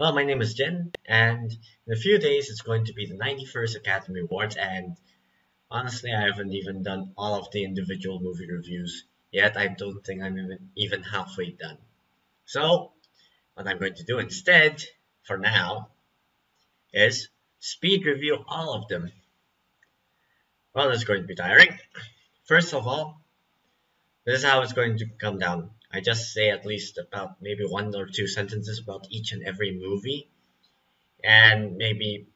Well, my name is Jin, and in a few days it's going to be the 91st Academy Awards, and honestly, I haven't even done all of the individual movie reviews yet. I don't think I'm even, even halfway done. So, what I'm going to do instead, for now, is speed review all of them. Well, it's going to be tiring. First of all, this is how it's going to come down. I just say at least about maybe one or two sentences about each and every movie and maybe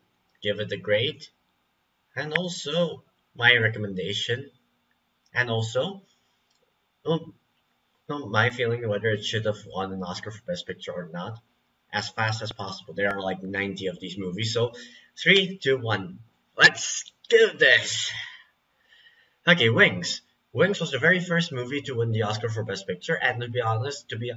give it a grade and also my recommendation and also um, my feeling whether it should have won an Oscar for Best Picture or not as fast as possible. There are like 90 of these movies. So three, two, one. Let's do this. Okay, Wings. Wings was the very first movie to win the Oscar for Best Picture, and to be honest, to be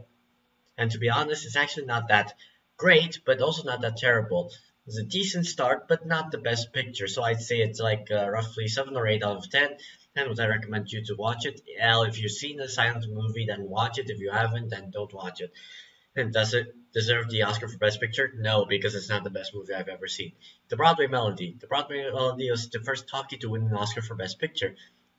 and to be honest, it's actually not that great, but also not that terrible. It's a decent start, but not the best picture. So I'd say it's like uh, roughly seven or eight out of ten. And would I recommend you to watch it? Well, if you've seen the silent movie, then watch it. If you haven't, then don't watch it. And does it deserve the Oscar for Best Picture? No, because it's not the best movie I've ever seen. The Broadway Melody. The Broadway Melody was the first talkie to win an Oscar for Best Picture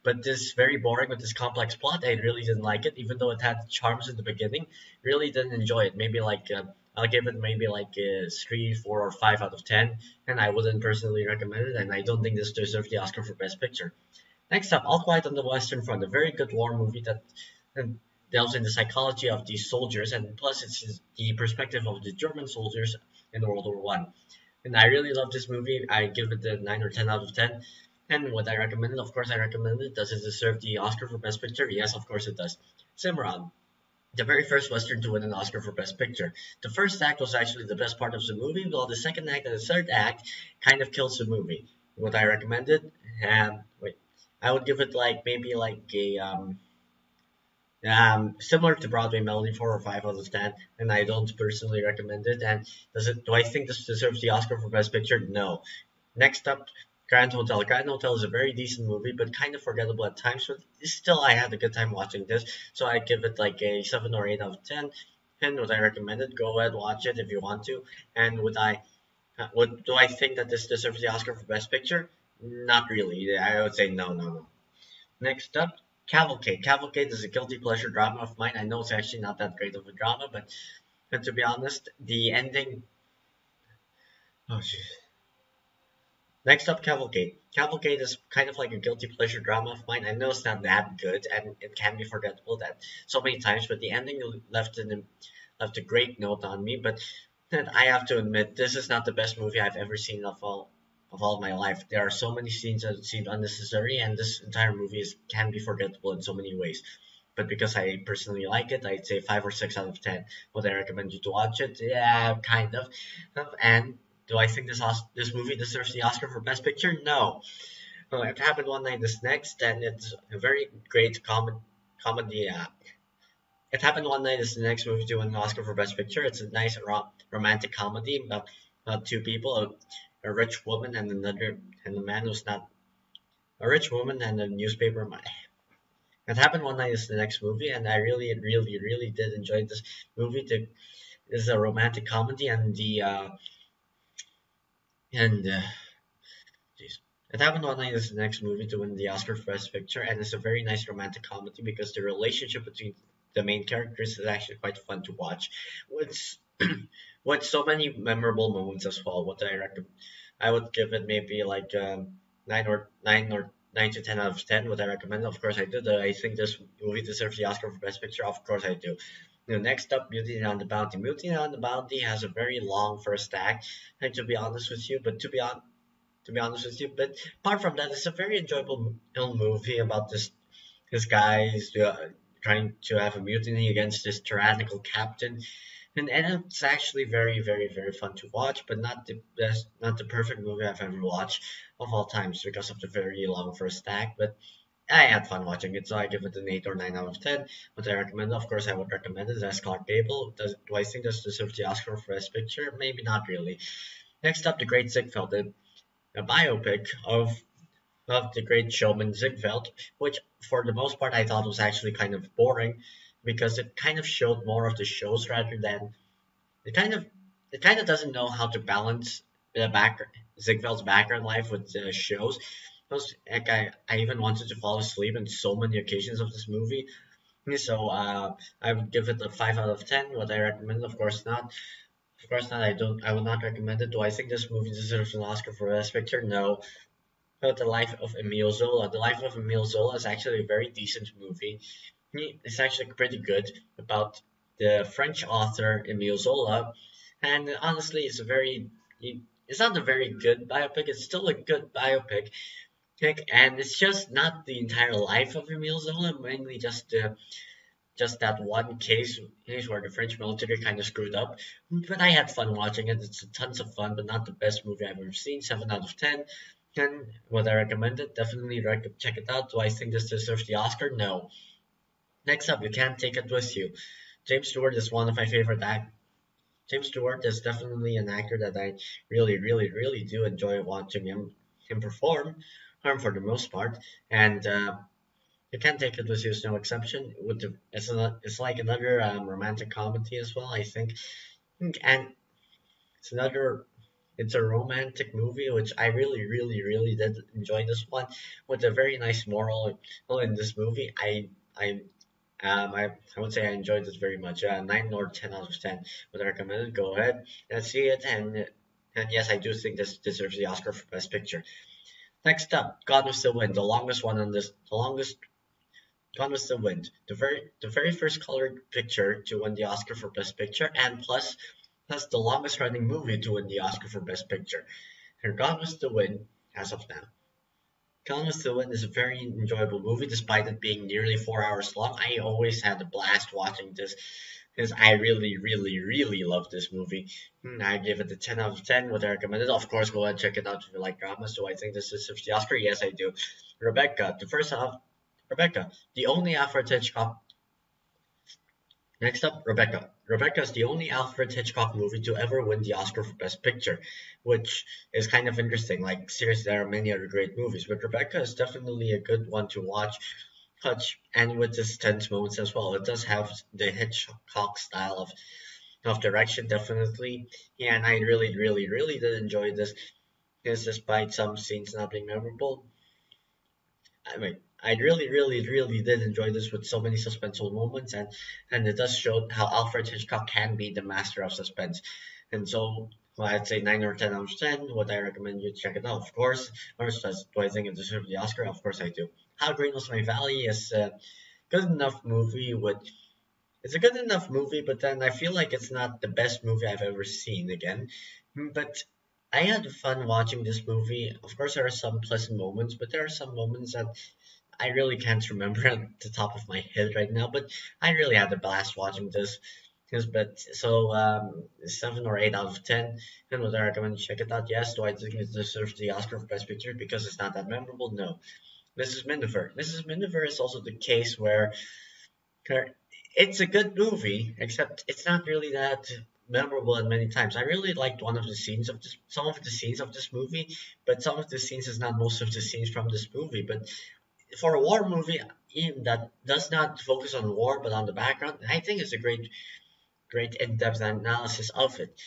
but this very boring with this complex plot. I really didn't like it, even though it had charms in the beginning. Really didn't enjoy it. Maybe like uh, I'll give it maybe like a three, four, or five out of ten, and I wouldn't personally recommend it. And I don't think this deserves the Oscar for Best Picture. Next up, All Quiet on the Western Front, a very good war movie that um, delves in the psychology of these soldiers, and plus it's the perspective of the German soldiers in World War One. And I really love this movie. I give it a nine or ten out of ten. And what I recommend? Of course I recommend it. Does it deserve the Oscar for Best Picture? Yes, of course it does. Cimarron. The very first Western to win an Oscar for Best Picture. The first act was actually the best part of the movie, while the second act and the third act kind of kills the movie. Would I recommend it? Um, wait, I would give it like maybe like a um, um, similar to Broadway Melody, four or five out of ten, and I don't personally recommend it. And does it? Do I think this deserves the Oscar for Best Picture? No. Next up, Grand Hotel. Grand Hotel is a very decent movie, but kind of forgettable at times. But still, I had a good time watching this, so I give it like a seven or eight out of ten. And would I recommend it? Go ahead, watch it if you want to. And would I, uh, would do I think that this deserves the Oscar for Best Picture? Not really. I would say no, no, no. Next up, Cavalcade. Cavalcade is a guilty pleasure drama of mine. I know it's actually not that great of a drama, but, but to be honest, the ending. Oh, jeez. Next up, Cavalcade. Cavalcade is kind of like a guilty pleasure drama of mine. I know it's not that good, and it can be forgettable that so many times, but the ending left an left a great note on me. But I have to admit, this is not the best movie I've ever seen of all of all my life. There are so many scenes that seem unnecessary, and this entire movie is, can be forgettable in so many ways. But because I personally like it, I'd say five or six out of ten. Would I recommend you to watch it? Yeah, kind of. And do I think this this movie deserves the Oscar for Best Picture? No. Well, it happened one night is next, and it's a very great com- comedy. It happened one night is the next movie to win an Oscar for Best Picture. It's a nice ro- romantic comedy about, about two people, a, a rich woman and another, and a man who's not a rich woman and a newspaper man. It happened one night is the next movie, and I really, really, really did enjoy this movie. To, is a romantic comedy, and the uh, and uh, geez. It happened one night is the next movie to win the Oscar for Best Picture, and it's a very nice romantic comedy because the relationship between the main characters is actually quite fun to watch. With with so many memorable moments as well. What I recommend, I would give it maybe like um, nine or nine or nine to ten out of ten. Would I recommend? Of course, I do. I think this movie deserves the Oscar for Best Picture. Of course, I do. You next up, Mutiny on the Bounty. Mutiny on the Bounty has a very long first act, and to be honest with you, but to be on, to be honest with you, but apart from that, it's a very enjoyable movie about this this guy is uh, trying to have a mutiny against this tyrannical captain. And, and it's actually very, very, very fun to watch, but not the best, not the perfect movie I've ever watched of all times because of the very long first act. But I had fun watching it, so I give it an 8 or 9 out of 10. But I recommend Of course, I would recommend it as Clark Gable. Does, do I think this deserves the Oscar for Best Picture? Maybe not really. Next up, The Great Ziegfeld, a, a biopic of of the great showman Ziegfeld, which for the most part I thought was actually kind of boring because it kind of showed more of the shows rather than it kind of it kind of doesn't know how to balance the back Ziegfeld's background life with the shows. Like I, I even wanted to fall asleep in so many occasions of this movie. So uh, I would give it a five out of ten. Would I recommend? Of course not. Of course not. I don't. I would not recommend it. Do I think this movie deserves an Oscar for Best Picture? No. But the life of Emile Zola. The life of Emile Zola is actually a very decent movie. It's actually pretty good about the French author Emile Zola, and honestly, it's a very. It's not a very good biopic. It's still a good biopic, and it's just not the entire life of Emile Zola, mainly just uh, just that one case, case where the French military kind of screwed up. But I had fun watching it. It's tons of fun, but not the best movie I've ever seen. Seven out of ten. And would I recommend it? Definitely rec- check it out. Do I think this deserves the Oscar? No. Next up, you can't take it with you. James Stewart is one of my favorite actors. James Stewart is definitely an actor that I really, really, really do enjoy watching him him perform for the most part, and uh, you can take it with you no exception. With the, it's a, it's like another um, romantic comedy as well, I think, and it's another it's a romantic movie which I really really really did enjoy this one with a very nice moral in this movie. I I um, I, I would say I enjoyed this very much. Uh, 9 or 10 out of 10 would recommend it. Go ahead and see it. And, and yes, I do think this deserves the Oscar for Best Picture. Next up, Gone with the Wind, the longest one on this, the longest Gone with the Wind, the very the very first colored picture to win the Oscar for Best Picture, and plus plus the longest running movie to win the Oscar for Best Picture. And Gone with the Wind, as of now. Gone with the Wind is a very enjoyable movie, despite it being nearly four hours long. I always had a blast watching this because I really, really, really love this movie. Hmm, I give it a 10 out of 10. Would I recommend it? Of course, go ahead and check it out if you like dramas. Do I think this deserves the Oscar? Yes, I do. Rebecca, the first half. Rebecca, the only Alfred Hitchcock. Next up, Rebecca. Rebecca is the only Alfred Hitchcock movie to ever win the Oscar for Best Picture, which is kind of interesting. Like, seriously, there are many other great movies, but Rebecca is definitely a good one to watch touch and with this tense moments as well. It does have the Hitchcock style of of direction, definitely. Yeah, and I really, really, really did enjoy this. Because despite some scenes not being memorable, I mean, I really, really, really did enjoy this with so many suspenseful moments, and and it does show how Alfred Hitchcock can be the master of suspense. And so, well, I'd say nine or ten out of ten. Would I recommend you check it out? Of course. Or do I think it deserves the Oscar? Of course I do. How Green Was My Valley is a good enough movie with it's a good enough movie, but then I feel like it's not the best movie I've ever seen again. But I had fun watching this movie. Of course, there are some pleasant moments, but there are some moments that I really can't remember at the top of my head right now. But I really had a blast watching this. But so um, seven or eight out of ten, and would I recommend check it out? Yes. Do I think it deserves the Oscar for Best Picture because it's not that memorable? No. Mrs. Miniver. Mrs. Miniver is also the case where it's a good movie, except it's not really that memorable and many times. I really liked one of the scenes of this, some of the scenes of this movie, but some of the scenes is not most of the scenes from this movie. But for a war movie, even that does not focus on war but on the background, I think it's a great, great in-depth analysis of it.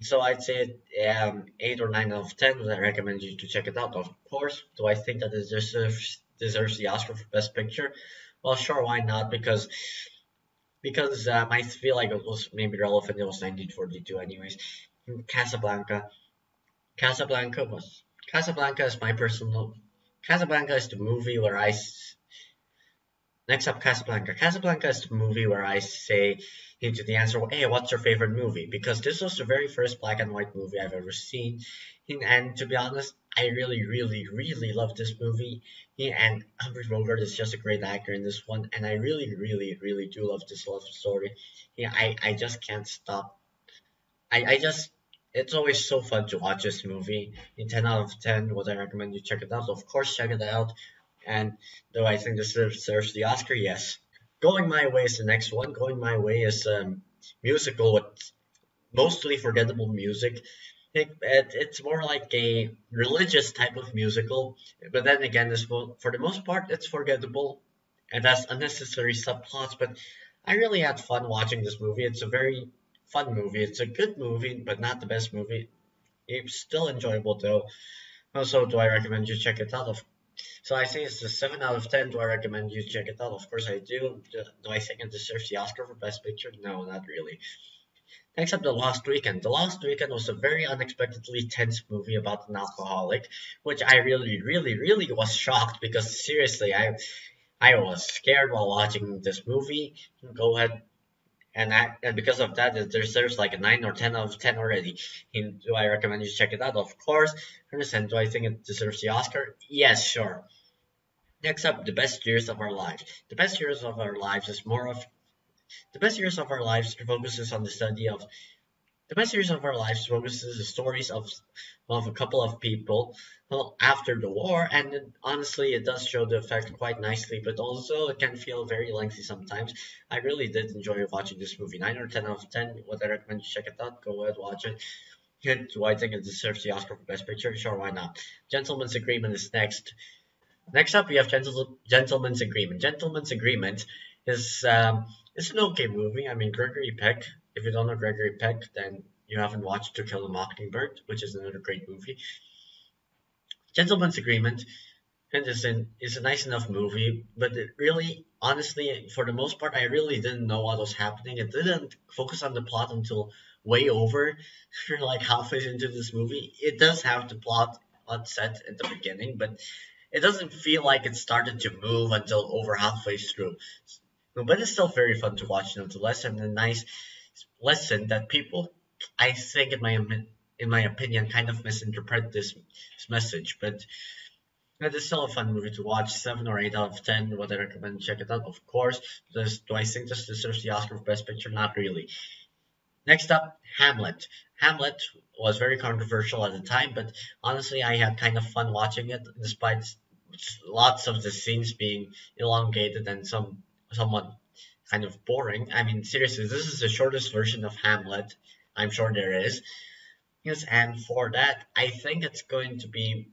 So I'd say um, 8 or 9 out of 10. I recommend you to check it out, of course. Do I think that it deserves, deserves the Oscar for Best Picture? Well, sure, why not? Because because um, I feel like it was maybe relevant. It was 1942, anyways. Casablanca. Casablanca was Casablanca is my personal. Casablanca is the movie where I. Next up, Casablanca. Casablanca is the movie where I say into the answer, hey, what's your favorite movie? Because this was the very first black and white movie I've ever seen. And to be honest, I really, really, really love this movie. And Humphrey Bogart is just a great actor in this one. And I really, really, really do love this love story. I, I just can't stop. I, I just, it's always so fun to watch this movie. In 10 out of 10, would I recommend you check it out? Of course, check it out. And do I think this deserves the Oscar? Yes. Going My Way is the next one. Going My Way is a um, musical with mostly forgettable music. It, it, it's more like a religious type of musical, but then again, this for the most part, it's forgettable and has unnecessary subplots. But I really had fun watching this movie. It's a very fun movie. It's a good movie, but not the best movie. It's still enjoyable though. Also, do I recommend you check it out? Of so I say it's a seven out of ten. Do I recommend you check it out? Of course I do. Do I think it deserves the Oscar for Best Picture? No, not really. Next up, The Lost Weekend. The Lost Weekend was a very unexpectedly tense movie about an alcoholic, which I really, really, really was shocked because seriously, I, I was scared while watching this movie. Go ahead, and I, and because of that, it deserves like a nine or ten out of ten already. And do I recommend you check it out? Of course. Understand? Do I think it deserves the Oscar? Yes, sure. Next up, the best years of our lives. The best years of our lives is more of the best years of our lives focuses on the study of the best years of our lives focuses the stories of of a couple of people well, after the war, and it, honestly, it does show the effect quite nicely, but also it can feel very lengthy sometimes. I really did enjoy watching this movie. 9 or 10 out of 10. Would I recommend you check it out? Go ahead, watch it. Do I think it deserves the Oscar for Best Picture? Sure, why not? Gentleman's Agreement is next. Next up, we have Gentle- Gentleman's Agreement. Gentleman's Agreement is um, it's an okay movie. I mean, Gregory Peck. If you don't know Gregory Peck, then you haven't watched To Kill a Mockingbird, which is another great movie. Gentleman's Agreement is is a nice enough movie, but it really, honestly, for the most part, I really didn't know what was happening. It didn't focus on the plot until way over, like halfway into this movie. It does have the plot on set at the beginning, but it doesn't feel like it started to move until over halfway through. But it's still very fun to watch nonetheless, and a nice lesson that people, I think, in my in my opinion, kind of misinterpret this, this message. But it is still a fun movie to watch. Seven or eight out of ten. Would I recommend check it out? Of course. Does do I think this deserves the Oscar for Best Picture? Not really. Next up, Hamlet. Hamlet was very controversial at the time, but honestly, I had kind of fun watching it, despite lots of the scenes being elongated and some somewhat kind of boring. I mean, seriously, this is the shortest version of Hamlet. I'm sure there is. Yes, and for that, I think it's going to be.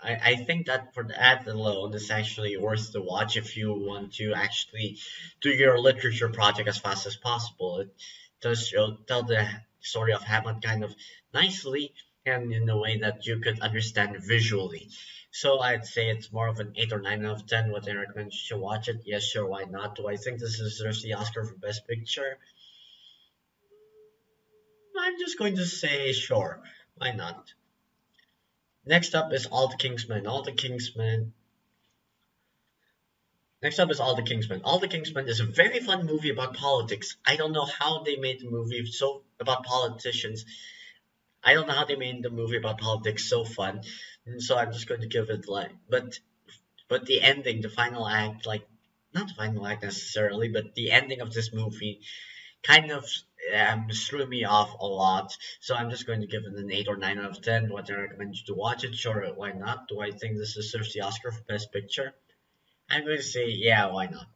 I, I think that for that alone, it's actually worth the watch if you want to actually do your literature project as fast as possible. It does show, tell the story of Hamlet kind of nicely and in a way that you could understand visually. So I'd say it's more of an 8 or 9 out of 10. Would I recommend you should watch it? Yes, sure, why not? Do I think this deserves the Oscar for Best Picture? I'm just going to say sure, why not? Next up is All the King's Men. All the King's Men. Next up is All the King's Men. All the King's Men is a very fun movie about politics. I don't know how they made the movie so about politicians. I don't know how they made the movie about politics so fun. And so I'm just going to give it like, but, but the ending, the final act, like, not the final act necessarily, but the ending of this movie kind of um, threw me off a lot. So I'm just going to give it an 8 or 9 out of 10. Do I recommend you to watch it? Sure, why not? Do I think this deserves the Oscar for Best Picture? I'm going to say, yeah, why not?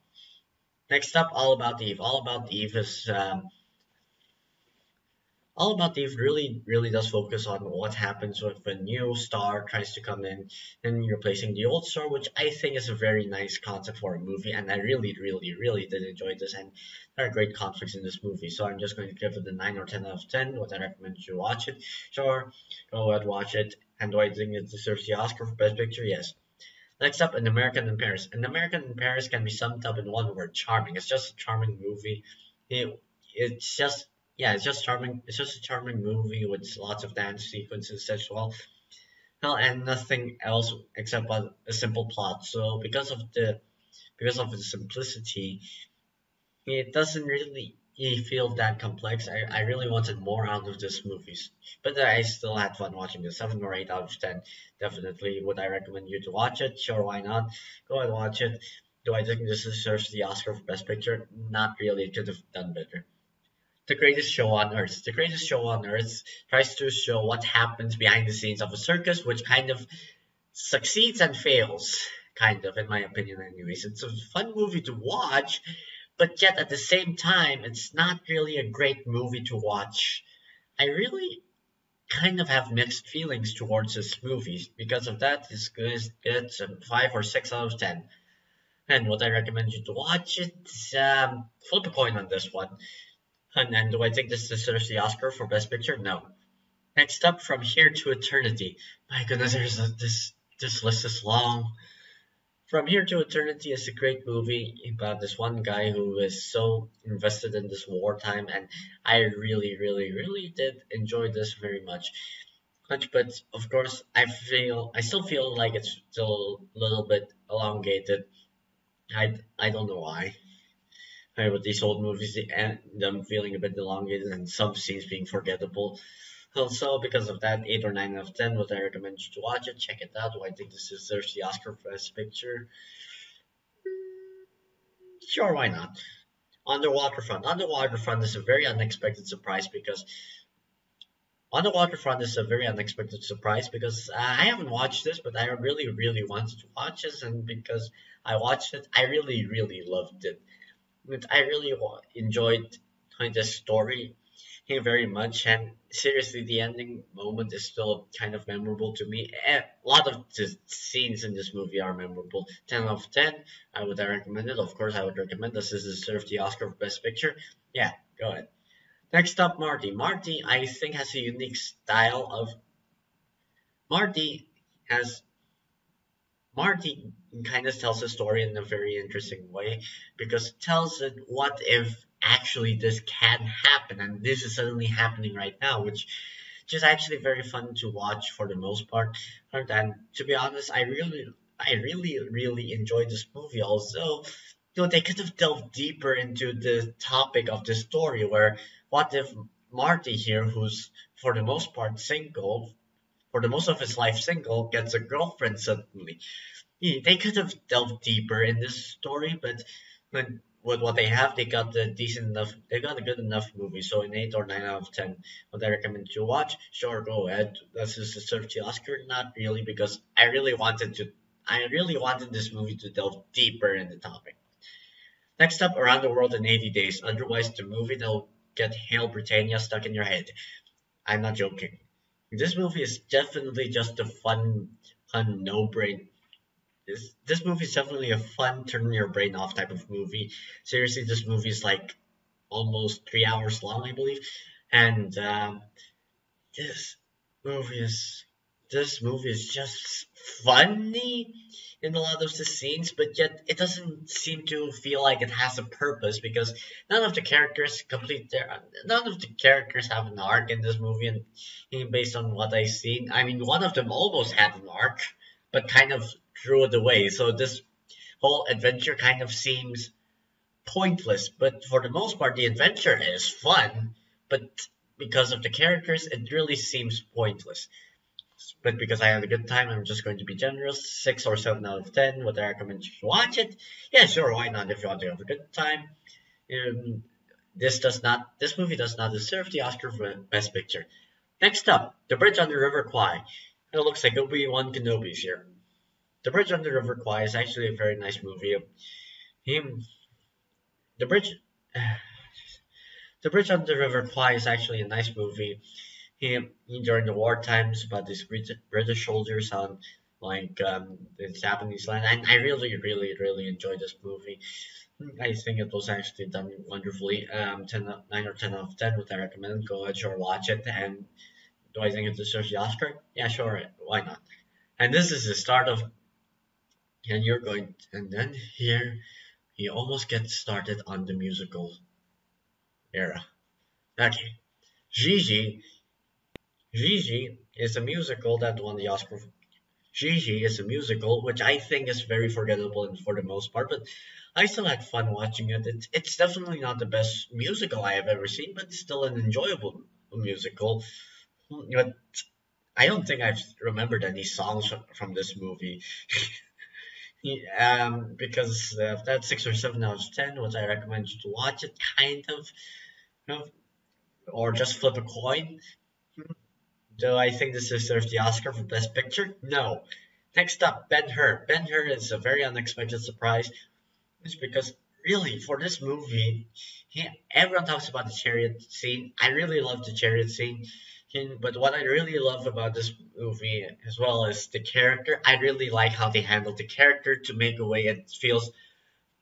Next up, All About Eve. All About Eve is um, all About Eve really, really does focus on what happens if a new star tries to come in and replacing the old star, which I think is a very nice concept for a movie, and I really, really, really did enjoy this, and there are great conflicts in this movie, so I'm just going to give it a 9 or 10 out of 10, Would I recommend you watch it. Sure, go ahead, watch it, and do I think it deserves the Oscar for Best Picture? Yes. Next up, An American in Paris. An American in Paris can be summed up in one word, charming. It's just a charming movie. It, it's just yeah, it's just charming. It's just a charming movie with lots of dance sequences as well. Well, and nothing else except a, a simple plot. So because of the because of the simplicity, it doesn't really feel that complex. I, I really wanted more out of this movie, but I still had fun watching it. Seven or eight out of ten, definitely. Would I recommend you to watch it? Sure, why not? Go and watch it. Do I think this deserves the Oscar for Best Picture? Not really. It could have done better the greatest show on earth. The greatest show on earth tries to show what happens behind the scenes of a circus, which kind of succeeds and fails, kind of, in my opinion, anyways. It's a fun movie to watch, but yet at the same time, it's not really a great movie to watch. I really kind of have mixed feelings towards this movie. Because of that, it's good. It's a 5 or 6 out of 10. And would I recommend you to watch it? Um, flip a coin on this one. And, and do I think this deserves the Oscar for Best Picture? No. Next up, From Here to Eternity. My goodness, there's a, this this list is long. From Here to Eternity is a great movie about this one guy who is so invested in this wartime, and I really, really, really did enjoy this very much. But, but of course, I feel I still feel like it's still a little bit elongated. I I don't know why. With these old movies, and them feeling a bit elongated, and some scenes being forgettable. Also, because of that, 8 or 9 out of 10 would I recommend you to watch it. Check it out. Do I think this deserves the Oscar for Best Picture? Sure, why not? On the Waterfront. On the Waterfront is a very unexpected surprise because on the Waterfront is a very unexpected surprise because uh, I haven't watched this, but I really, really wanted to watch this, and because I watched it, I really, really loved it. I really enjoyed kind of this story very much, and seriously, the ending moment is still kind of memorable to me. A lot of the scenes in this movie are memorable. 10 out of 10, I would recommend it. Of course, I would recommend this is deserve the Oscar for Best Picture. Yeah, go ahead. Next up, Marty. Marty, I think, has a unique style of. Marty has. Marty kind of tells the story in a very interesting way because it tells it what if actually this can happen and this is suddenly happening right now which is actually very fun to watch for the most part. And to be honest i really i really really enjoyed this movie. Also you know they could have delved deeper into the topic of the story where what if marty here who's for the most part single for the most of his life single gets a girlfriend suddenly they could have delved deeper in this story but with what they have, they got a decent enough, they got a good enough movie. So an eight or nine out of ten, would I recommend you watch? Sure, go ahead. This is a search the Oscar, not really, because I really wanted to, I really wanted this movie to delve deeper in the topic. Next up, Around the World in 80 Days. Otherwise, the movie that'll get Hail Britannia stuck in your head. I'm not joking. This movie is definitely just a fun, fun, no-brain this this movie is definitely a fun turn your brain off type of movie. Seriously, this movie is like almost three hours long, I believe, and um, this movie is this movie is just funny in a lot of the scenes, but yet it doesn't seem to feel like it has a purpose because none of the characters complete their none of the characters have an arc in this movie, and based on what I've seen, I mean, one of them almost had an arc, but kind of threw it away. So this whole adventure kind of seems pointless, but for the most part, the adventure is fun. But because of the characters, it really seems pointless. But because I had a good time, I'm just going to be generous. 6 or 7 out of 10. Would I recommend you watch it? Yeah, sure, why not if you want to have a good time. Um, this does not, this movie does not deserve the Oscar for Best Picture. Next up, The Bridge on the River Kwai. It looks like Obi-Wan Kenobi's here. The Bridge on the River Kwai is actually a very nice movie. Him, the bridge, the Bridge on the River Kwai is actually a nice movie. He, during the war times about these British soldiers on like um, the Japanese land, and I really, really, really enjoyed this movie. I think it was actually done wonderfully. Um, 10, 9 or 10 out of 10 would I recommend. Go ahead, sure, watch it. And do I think it deserves the Oscar? Yeah, sure, why not? And this is the start of and you're going and then here he almost gets started on the musical era okay Gigi Gigi is a musical that won the Oscar Gigi is a musical which I think is very forgettable for the most part but I still had fun watching it it's, it's definitely not the best musical I have ever seen but it's still an enjoyable musical but I don't think I've remembered any songs from this movie um, because uh, that's six or seven out of ten, would I recommend you to watch it? Kind of, you know, or just flip a coin. Do I think this deserves the Oscar for Best Picture? No. Next up, Ben Hur. Ben Hur is a very unexpected surprise. It's because really for this movie, yeah, everyone talks about the chariot scene. I really love the chariot scene but what I really love about this movie as well as the character. I really like how they handled the character to make a way it feels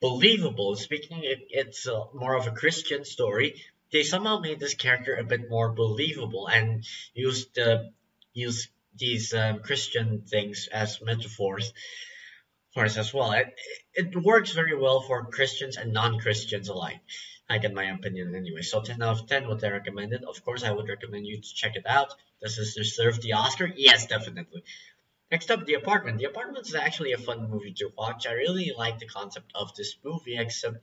believable. Speaking, it, it's a, more of a Christian story. They somehow made this character a bit more believable and used the use these um, Christian things as metaphors for us as well. It, it works very well for Christians and non-Christians alike. I get my opinion anyway. So 10 out of 10 would I recommend it? Of course, I would recommend you to check it out. Does this deserve the Oscar? Yes, definitely. Next up, The Apartment. The Apartment is actually a fun movie to watch. I really like the concept of this movie, except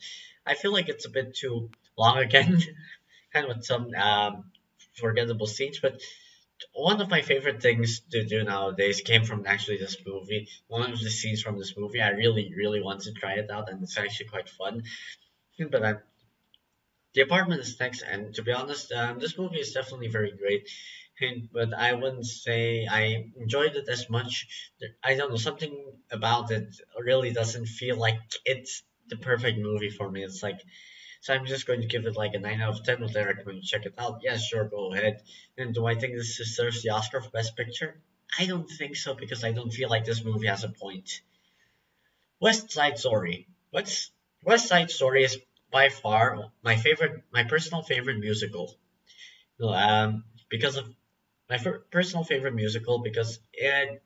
I feel like it's a bit too long again, kind of with some um, forgettable scenes. But one of my favorite things to do nowadays came from actually this movie. One of the scenes from this movie, I really, really want to try it out, and it's actually quite fun. But I'm the apartment is next, and to be honest, um, this movie is definitely very great. But I wouldn't say I enjoyed it as much. I don't know something about it really doesn't feel like it's the perfect movie for me. It's like so I'm just going to give it like a 9 out of 10. Would I recommend you check it out? Yeah, sure, go ahead. And do I think this deserves the Oscar for Best Picture? I don't think so because I don't feel like this movie has a point. West Side Story. What's West Side Story is by far my favorite, my personal favorite musical. Um, because of my personal favorite musical because it,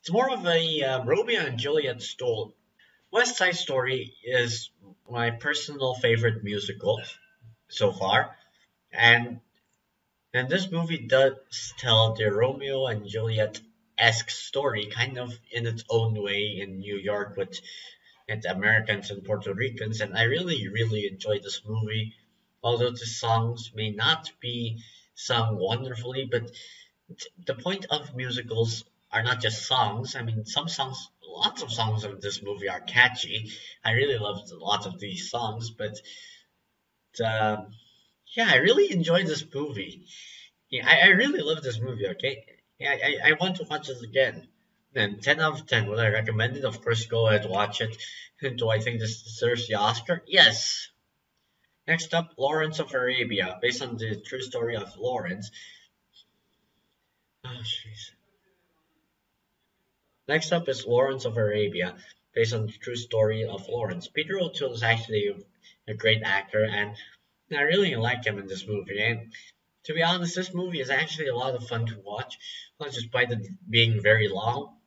it's more of a uh, Romeo and Juliet story. West Side Story is my personal favorite musical so far, and and this movie does tell the Romeo and Juliet esque story, kind of in its own way in New York with and Americans and Puerto Ricans, and I really, really enjoyed this movie. Although the songs may not be sung wonderfully, but the point of musicals are not just songs. I mean, some songs, lots of songs of this movie are catchy. I really loved lots of these songs, but uh, yeah, I really enjoyed this movie. Yeah, I, I really love this movie. Okay, yeah, I, I want to watch this again. And 10 out of 10, would I recommend it? Of course, go ahead, watch it. Do I think this deserves the Oscar? Yes. Next up, Lawrence of Arabia, based on the true story of Lawrence. Oh, jeez. Next up is Lawrence of Arabia, based on the true story of Lawrence. Peter O'Toole is actually a great actor, and I really like him in this movie. And to be honest, this movie is actually a lot of fun to watch, not by it being very long,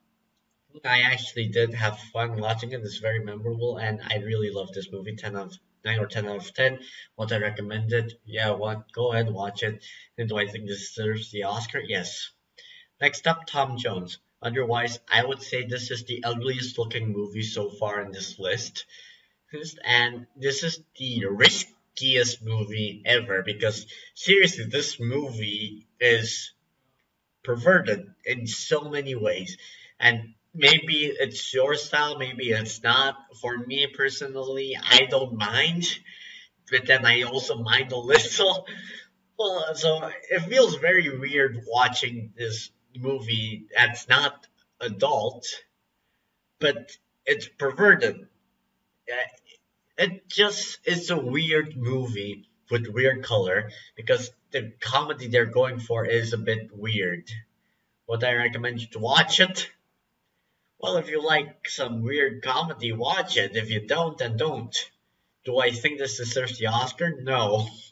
I actually did have fun watching it. It's very memorable, and I really love this movie. Ten out of nine or ten out of ten. What I recommend it? Yeah, what? Go ahead, watch it. And do I think this deserves the Oscar? Yes. Next up, Tom Jones. Otherwise, I would say this is the ugliest looking movie so far in this list. And this is the riskiest movie ever because seriously, this movie is perverted in so many ways. And maybe it's your style, maybe it's not. For me personally, I don't mind, but then I also mind a little. Well, so it feels very weird watching this movie that's not adult, but it's perverted. Uh, it just it's a weird movie with weird color because the comedy they're going for is a bit weird. Would I recommend you to watch it? Well, if you like some weird comedy, watch it. If you don't, then don't. Do I think this deserves the Oscar? No.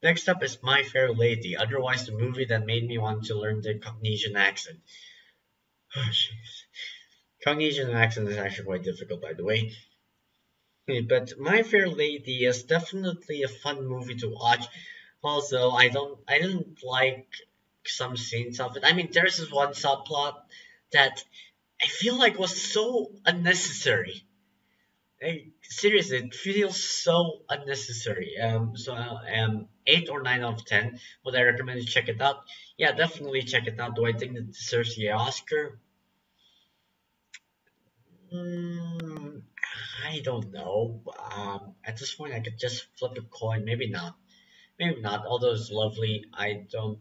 Next up is My Fair Lady, otherwise the movie that made me want to learn the Cockneysian accent. Oh, accent is actually quite difficult, by the way. But My Fair Lady is definitely a fun movie to watch. Also, I don't, I didn't like some scenes of it. I mean, there's this one subplot that I feel like was so unnecessary. Seriously, it feels so unnecessary. Um, so um, eight or nine out of ten. Would I recommend you check it out? Yeah, definitely check it out. Do I think it deserves the Oscar? Mm, I don't know. Um, at this point, I could just flip a coin. Maybe not. Maybe not. Although it's lovely, I don't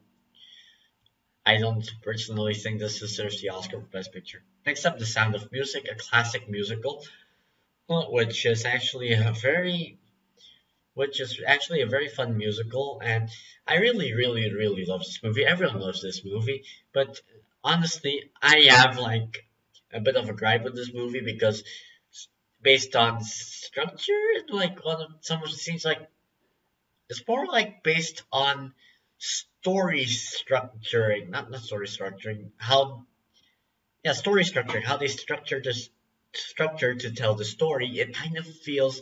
I don't personally think this deserves the Oscar for Best Picture. Next up, The Sound of Music, a classic musical, which is actually a very, which is actually a very fun musical, and I really, really, really love this movie. Everyone loves this movie, but honestly, I have like a bit of a gripe with this movie because based on structure, like one of some of the scenes, like it's more like based on story structuring, not not story structuring, how yeah, story structuring, how they structure this structure to tell the story, it kind of feels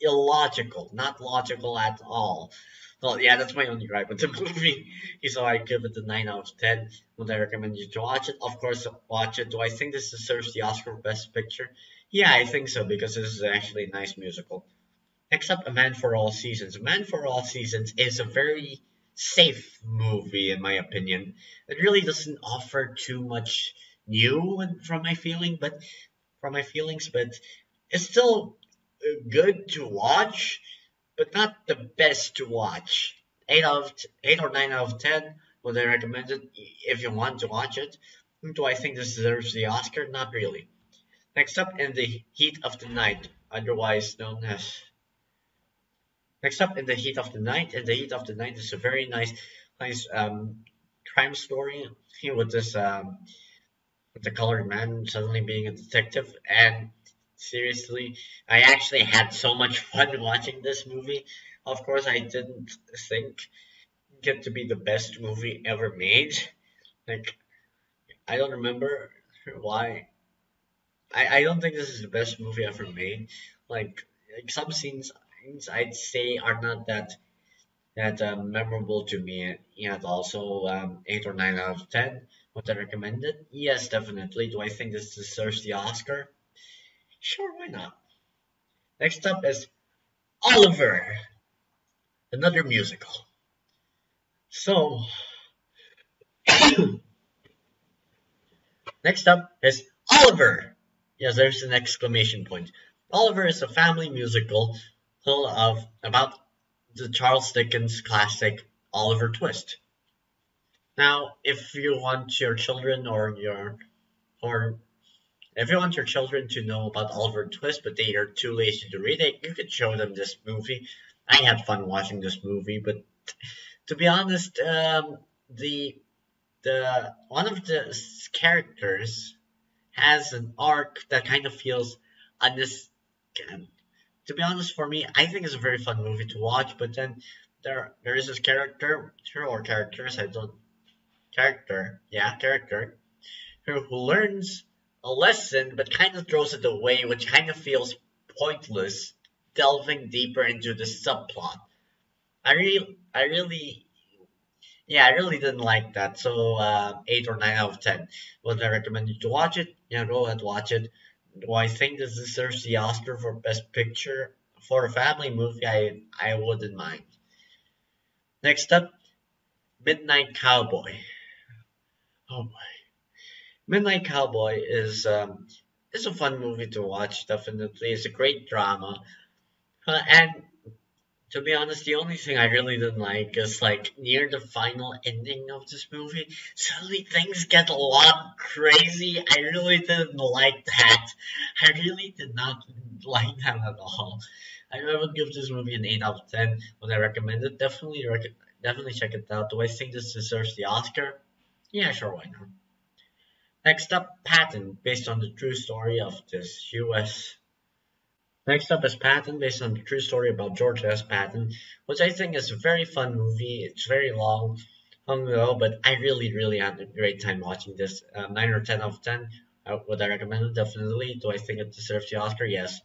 illogical, not logical at all. Well, yeah, that's my only gripe with the movie. So I give it a 9 out of 10. Would I recommend you to watch it? Of course, watch it. Do I think this deserves the Oscar for Best Picture? Yeah, I think so, because this is actually a nice musical. Next up, A Man for All Seasons. A Man for All Seasons is a very safe movie, in my opinion. It really doesn't offer too much new from my feeling, but from my feelings, but it's still good to watch but not the best to watch. Eight out of eight or nine out of ten. Would I recommend it if you want to watch it? Do I think this deserves the Oscar? Not really. Next up, in the heat of the night, otherwise known as. Next up, in the heat of the night, in the heat of the night is a very nice, nice um, crime story here with this um, the colored man suddenly being a detective and seriously. I actually had so much fun watching this movie. Of course, I didn't think it to be the best movie ever made. Like, I don't remember why. I, I don't think this is the best movie ever made. Like, like some scenes I'd say are not that that um, memorable to me yet. Also, um, eight or nine out of ten. Would I recommend it? Yes, definitely. Do I think this deserves the Oscar? Sure, why not? Next up is Oliver, another musical. So, next up is Oliver. Yes, there's an exclamation point. Oliver is a family musical full of about the Charles Dickens classic Oliver Twist. Now, if you want your children or your or if you want your children to know about Oliver Twist, but they are too lazy to read it, you could show them this movie. I had fun watching this movie, but to be honest, um, the the one of the characters has an arc that kind of feels unnecessary. To be honest, for me, I think it's a very fun movie to watch. But then there there is this character, or characters, I don't character, yeah, character, who, learns a lesson, but kind of throws it away, which kind of feels pointless, delving deeper into the subplot. I really, I really, yeah, I really didn't like that. So, uh, 8 or 9 out of 10. Would I recommend you to watch it? Yeah, go ahead, watch it. Do I think this deserves the Oscar for Best Picture? For a family movie, I, I wouldn't mind. Next up, Midnight Cowboy. Oh boy. Midnight Cowboy is um, is a fun movie to watch. Definitely, it's a great drama, uh, and to be honest, the only thing I really didn't like is like near the final ending of this movie, suddenly things get a lot crazy. I really didn't like that. I really did not like that at all. I would give this movie an eight out of ten. Would I recommend it? Definitely, rec- definitely check it out. Do I think this deserves the Oscar? Yeah, sure, why not? Next up, Patton, based on the true story of this U.S. Next up is Patton, based on the true story about George S. Patton, which I think is a very fun movie. It's very long, long ago, but I really, really had a great time watching this. Uh, 9 or 10 out of 10. Uh, would I recommend it? Definitely. Do I think it deserves the Oscar? Yes.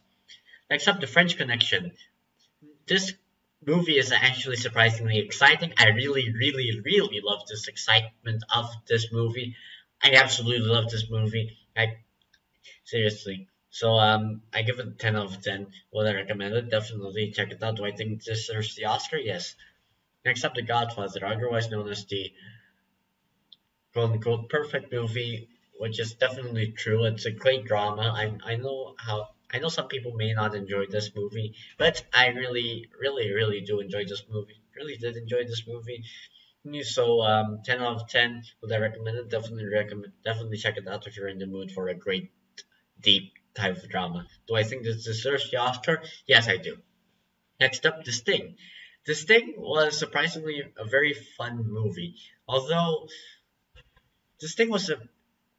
Next up, The French Connection. This movie is actually surprisingly exciting. I really, really, really love this excitement of this movie. I absolutely love this movie. I seriously. So um, I give it ten out of ten. Would I recommend it? Definitely check it out. Do I think this deserves the Oscar? Yes. Next up, The Godfather, otherwise known as the quote unquote perfect movie, which is definitely true. It's a great drama. I I know how I know some people may not enjoy this movie, but I really, really, really do enjoy this movie. Really did enjoy this movie. So um, 10 out of 10. Would I recommend it? Definitely recommend. Definitely check it out if you're in the mood for a great, deep type of drama. Do I think this deserves the Oscar? Yes, I do. Next up, The Sting. The Sting was surprisingly a very fun movie. Although The Sting was a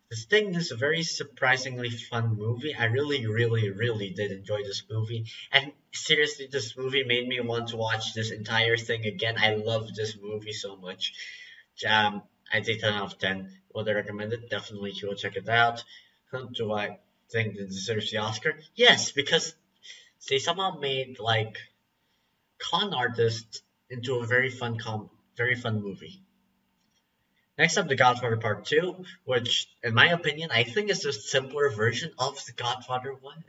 The Sting is a very surprisingly fun movie. I really, really, really did enjoy this movie. And seriously, this movie made me want to watch this entire thing again. I love this movie so much. Um, I'd say 10 out of 10. Would I recommend it? Definitely go check it out. Do I think it deserves the Oscar? Yes, because they somehow made like con artists into a very fun com very fun movie. Next up, The Godfather Part 2, which, in my opinion, I think is a simpler version of The Godfather 1.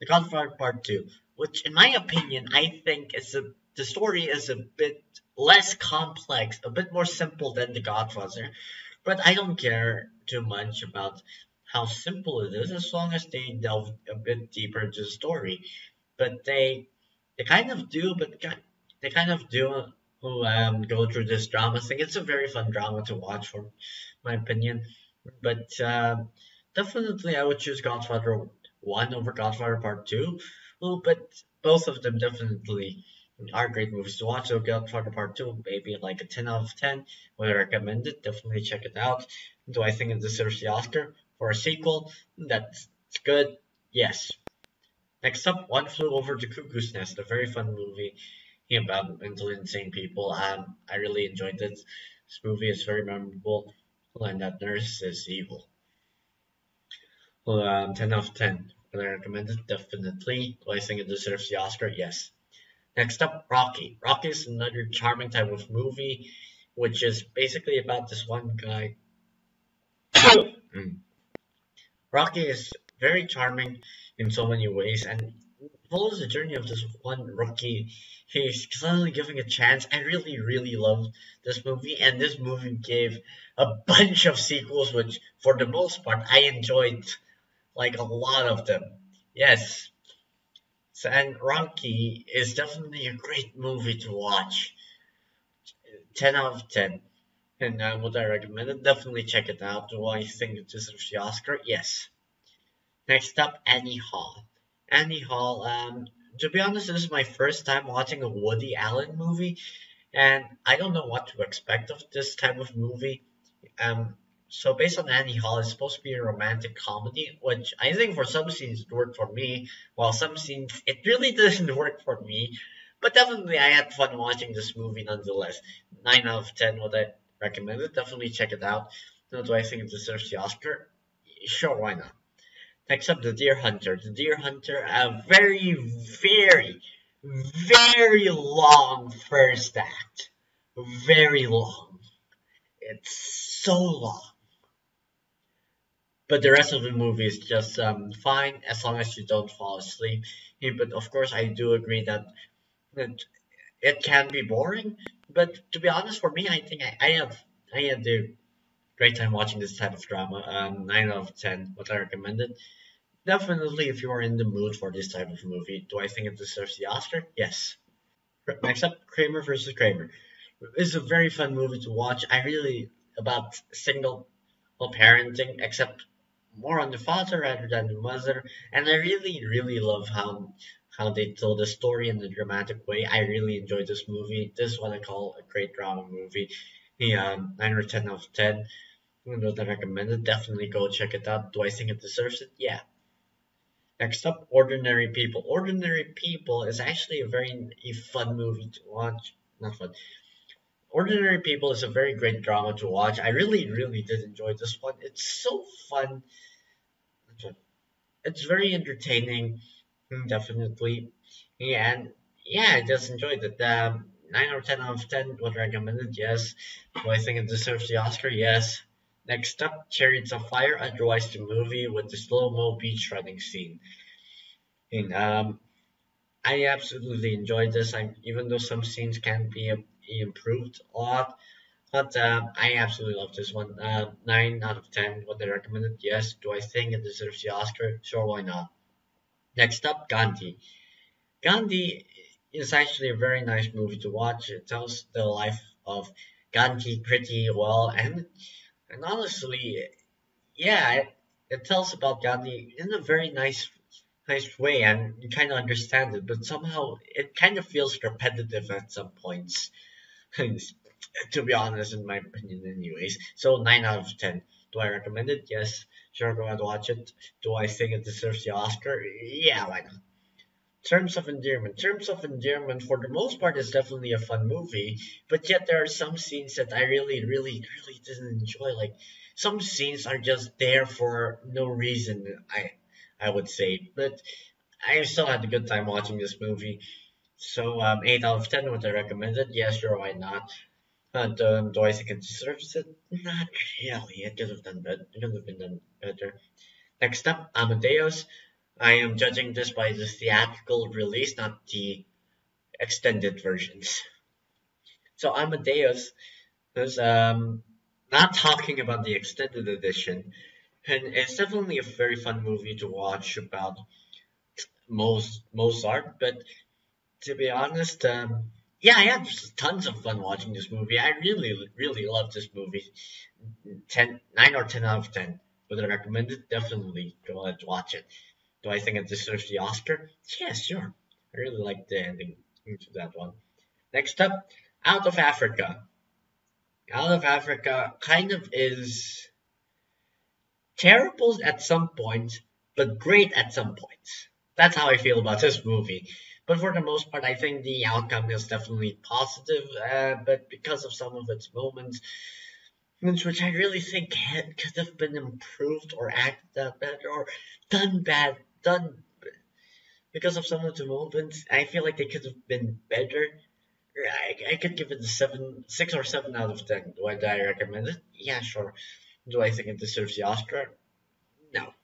The Godfather Part 2, which, in my opinion, I think is a, the story is a bit less complex, a bit more simple than The Godfather, but I don't care too much about how simple it is as long as they delve a bit deeper into the story. But they they kind of do, but they kind of do um, go through this drama thing. It's a very fun drama to watch, for my opinion. But uh, definitely, I would choose Godfather One over Godfather Part Two. Well, but both of them definitely are great movies to watch. So Godfather Part 2, maybe like a 10 out of 10. Would I recommend it? Definitely check it out. Do I think it deserves the Oscar for a sequel? That's good. Yes. Next up, One Flew Over the Cuckoo's Nest, a very fun movie about mentally insane people. Um, I really enjoyed this. This movie is very memorable, and that nurse is evil. Well, um, 10 out of 10. Would I recommend it? Definitely. Do I think it deserves the Oscar? Yes. Next up, Rocky. Rocky is another charming type of movie, which is basically about this one guy. Rocky is very charming in so many ways and follows the journey of this one rookie. He's suddenly giving a chance. I really, really loved this movie, and this movie gave a bunch of sequels, which for the most part I enjoyed like a lot of them. Yes, So, and Rocky is definitely a great movie to watch. 10 out of 10. And uh, would I recommend it? Definitely check it out. Do I think it deserves the Oscar? Yes. Next up, Annie Hall. Hall, um, to be honest, this is my first time watching a Woody Allen movie, and I don't know what to expect of this type of movie. Um, so based on Annie Hall, it's supposed to be a romantic comedy, which I think for some scenes it worked for me, while some scenes it really didn't work for me. But definitely I had fun watching this movie nonetheless. 9 out of 10 would I recommend it. Definitely check it out. Now, do I think it deserves the Oscar? Sure, why not? Next up, The Deer Hunter. The Deer Hunter, a very, very, very long first act. Very long. It's so long but the rest of the movie is just um, fine as long as you don't fall asleep. But of course, I do agree that, that it can be boring. But to be honest, for me, I think I, I have I had a great time watching this type of drama. Um, nine out of ten. What I recommend it. Definitely, if you are in the mood for this type of movie, do I think it deserves the Oscar? Yes. Next up, Kramer versus Kramer. It's a very fun movie to watch. I really about single parenting, except more on the father rather than the mother. And I really, really love how how they told the story in a dramatic way. I really enjoyed this movie. This is what I call a great drama movie. Yeah, 9 or 10 out of 10. I know that I recommend it. Definitely go check it out. Do I think it deserves it? Yeah. Next up, Ordinary People. Ordinary People is actually a very fun movie to watch. Not fun. Ordinary People is a very great drama to watch. I really, really did enjoy this one. It's so fun. It's very entertaining, definitely. Yeah, and yeah, I just enjoyed it. Um, 9 or 10 out of 10 would recommend it, yes. Do I think it deserves the Oscar? Yes. Next up, Chariots of Fire, otherwise the movie with the slow-mo beach running scene. And um, I absolutely enjoyed this. I, even though some scenes can be improved a lot. But um, I absolutely love this one. Uh, 9 out of 10. Would recommend it? Yes. Do I think it deserves the Oscar? Sure, why not? Next up, Gandhi. Gandhi is actually a very nice movie to watch. It tells the life of Gandhi pretty well. And, and honestly, yeah, it, it tells about Gandhi in a very nice nice way and you kind of understand it, but somehow it kind of feels repetitive at some points. to be honest, in my opinion, anyways. So 9 out of 10. Do I recommend it? Yes. Sure, go ahead watch it. Do I think it deserves the Oscar? Yeah, why not? Terms of endearment. Terms of endearment, for the most part, is definitely a fun movie, but yet there are some scenes that I really, really, really didn't enjoy. Like some scenes are just there for no reason. I, I would say, but I still had a good time watching this movie. So um, eight out of ten. Would I recommend it? Yes, sure, why not? And um, do I think it deserves it? Not really. It could have done better. It could have been done better. Next up, Amadeus. I am judging this by the theatrical release, not the extended versions. So Amadeus is um not talking about the extended edition, and it's definitely a very fun movie to watch about most Mozart. But to be honest, um, yeah, I had tons of fun watching this movie. I really, really love this movie. 10, 9 or 10 out of 10. Would I recommend it? Definitely go ahead and watch it. Do I think it deserves the Oscar? Yeah, sure. I really like the ending to that one. Next up, Out of Africa. Out of Africa kind of is terrible at some points, but great at some points. That's how I feel about this movie. But for the most part, I think the outcome is definitely positive. Uh, but because of some of its moments, which I really think had, could have been improved or acted out better or done bad, done because of some of the moments, I feel like they could have been better. I, I could give it a seven, six or seven out of ten. Do I, do I recommend it? Yeah, sure. Do I think it deserves the Oscar? No.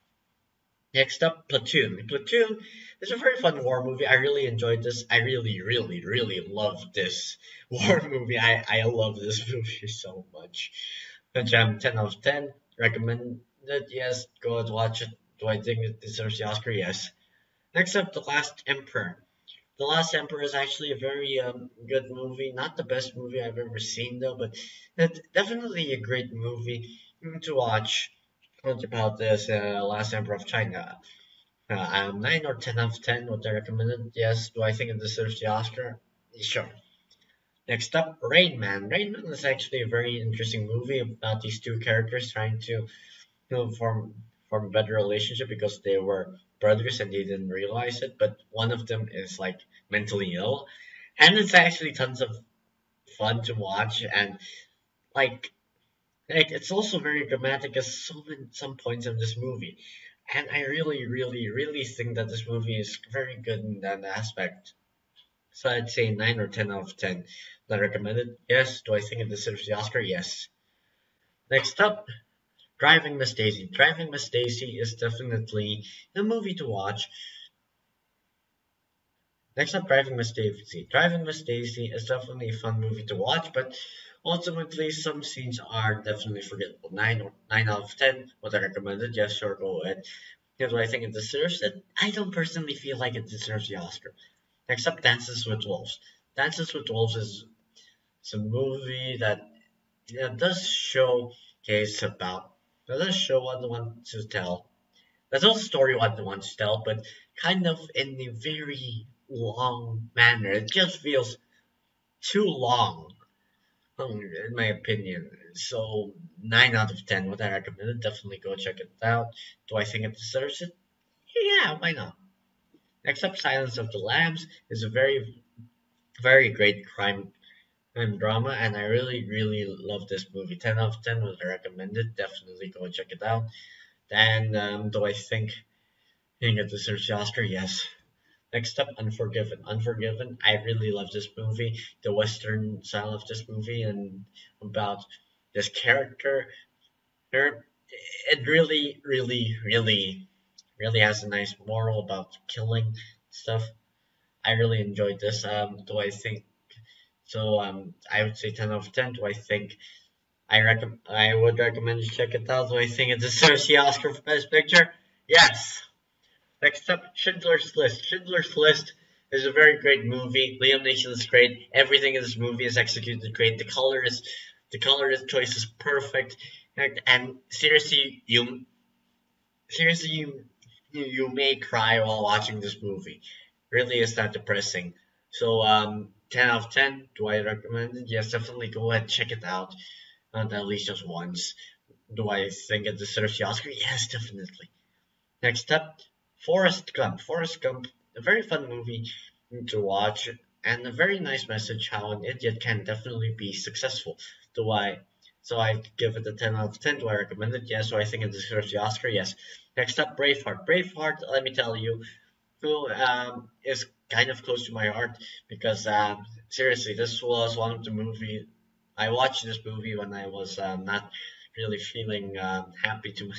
Next up, Platoon. Platoon is a very fun war movie. I really enjoyed this. I really, really, really love this war movie. I, I love this movie so much. Which I'm 10 out of 10. Recommend it? Yes. Go and watch it. Do I think it deserves the Oscar? Yes. Next up, The Last Emperor. The Last Emperor is actually a very um, good movie. Not the best movie I've ever seen, though, but it's definitely a great movie to watch talked about this uh, Last Emperor of China. Uh, I'm 9 or 10 out of 10. Would I recommend it? Yes. Do I think it deserves the Oscar? Sure. Next up, Rain Man. Rain Man is actually a very interesting movie about these two characters trying to you know, form form a better relationship because they were brothers and they didn't realize it. But one of them is like mentally ill, and it's actually tons of fun to watch and like like it's also very dramatic at some some points of this movie, and I really, really, really think that this movie is very good in that aspect. So I'd say nine or ten out of ten. Do I recommend it? Yes. Do I think it deserves the Oscar? Yes. Next up, Driving Miss Daisy. Driving Miss Daisy is definitely a movie to watch. Next up, Driving Miss Daisy. Driving Miss Daisy is definitely a fun movie to watch, but Ultimately, some scenes are definitely forgettable. 9 or 9 out of 10, would I recommend it? Yes, sure, go ahead. Here's what I think it deserves it. I don't personally feel like it deserves the Oscar. Next up, Dances with Wolves. Dances with Wolves is, is a movie that you know, does show case about, does show it wants to tell. Tells a story it wants to tell, but kind of in a very long manner. It just feels too long um, in my opinion. So nine out of ten would I recommend it? Definitely go check it out. Do I think it deserves it? Yeah, why not? Next up, Silence of the Lambs is a very, very great crime and drama, and I really, really love this movie. Ten out of ten would I recommend it? Definitely go check it out. And um, do I think it deserves the Oscar? Yes. Next up, Unforgiven. Unforgiven, I really love this movie, the western style of this movie, and about this character. It really, really, really, really has a nice moral about killing stuff. I really enjoyed this. Um, do I think so? Um, I would say ten out of ten. Do I think I recommend? I would recommend you check it out. Do I think it deserves the Oscar for Best Picture? Yes. Next up, Schindler's List. Schindler's List is a very great movie. Liam Neeson is great. Everything in this movie is executed great. The color is the color choice is perfect. And, and seriously, you seriously you, you may cry while watching this movie. Really is that depressing. So um, 10 out of 10. Do I recommend it? Yes, definitely go ahead check it out. Uh, at least just once. Do I think it deserves the Oscar? Yes, definitely. Next up, Forrest Gump. Forrest Gump, a very fun movie to watch and a very nice message how an idiot can definitely be successful. Do I? So I give it a 10 out of 10. Do I recommend it? Yes. Do I think it deserves the Oscar? Yes. Next up, Braveheart. Braveheart, let me tell you, who um, is kind of close to my heart because um, seriously, this was one of the movie I watched this movie when I was um, not really feeling um, happy to.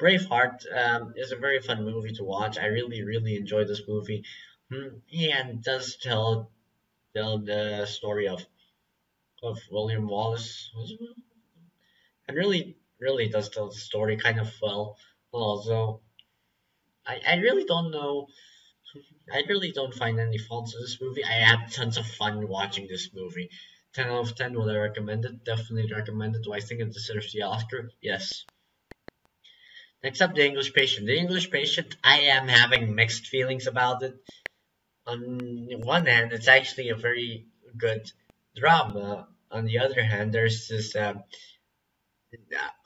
Braveheart um, is a very fun movie to watch. I really, really enjoyed this movie. Mm, and does tell tell the story of of William Wallace. And really, really does tell the story kind of well. Although I, I really don't know. I really don't find any faults in this movie. I had tons of fun watching this movie. 10 out of 10, would I recommend it? Definitely recommend it. Do I think it deserves the Oscar? Yes. Next up, The English Patient. The English Patient, I am having mixed feelings about it. On one hand, it's actually a very good drama. On the other hand, there's this um,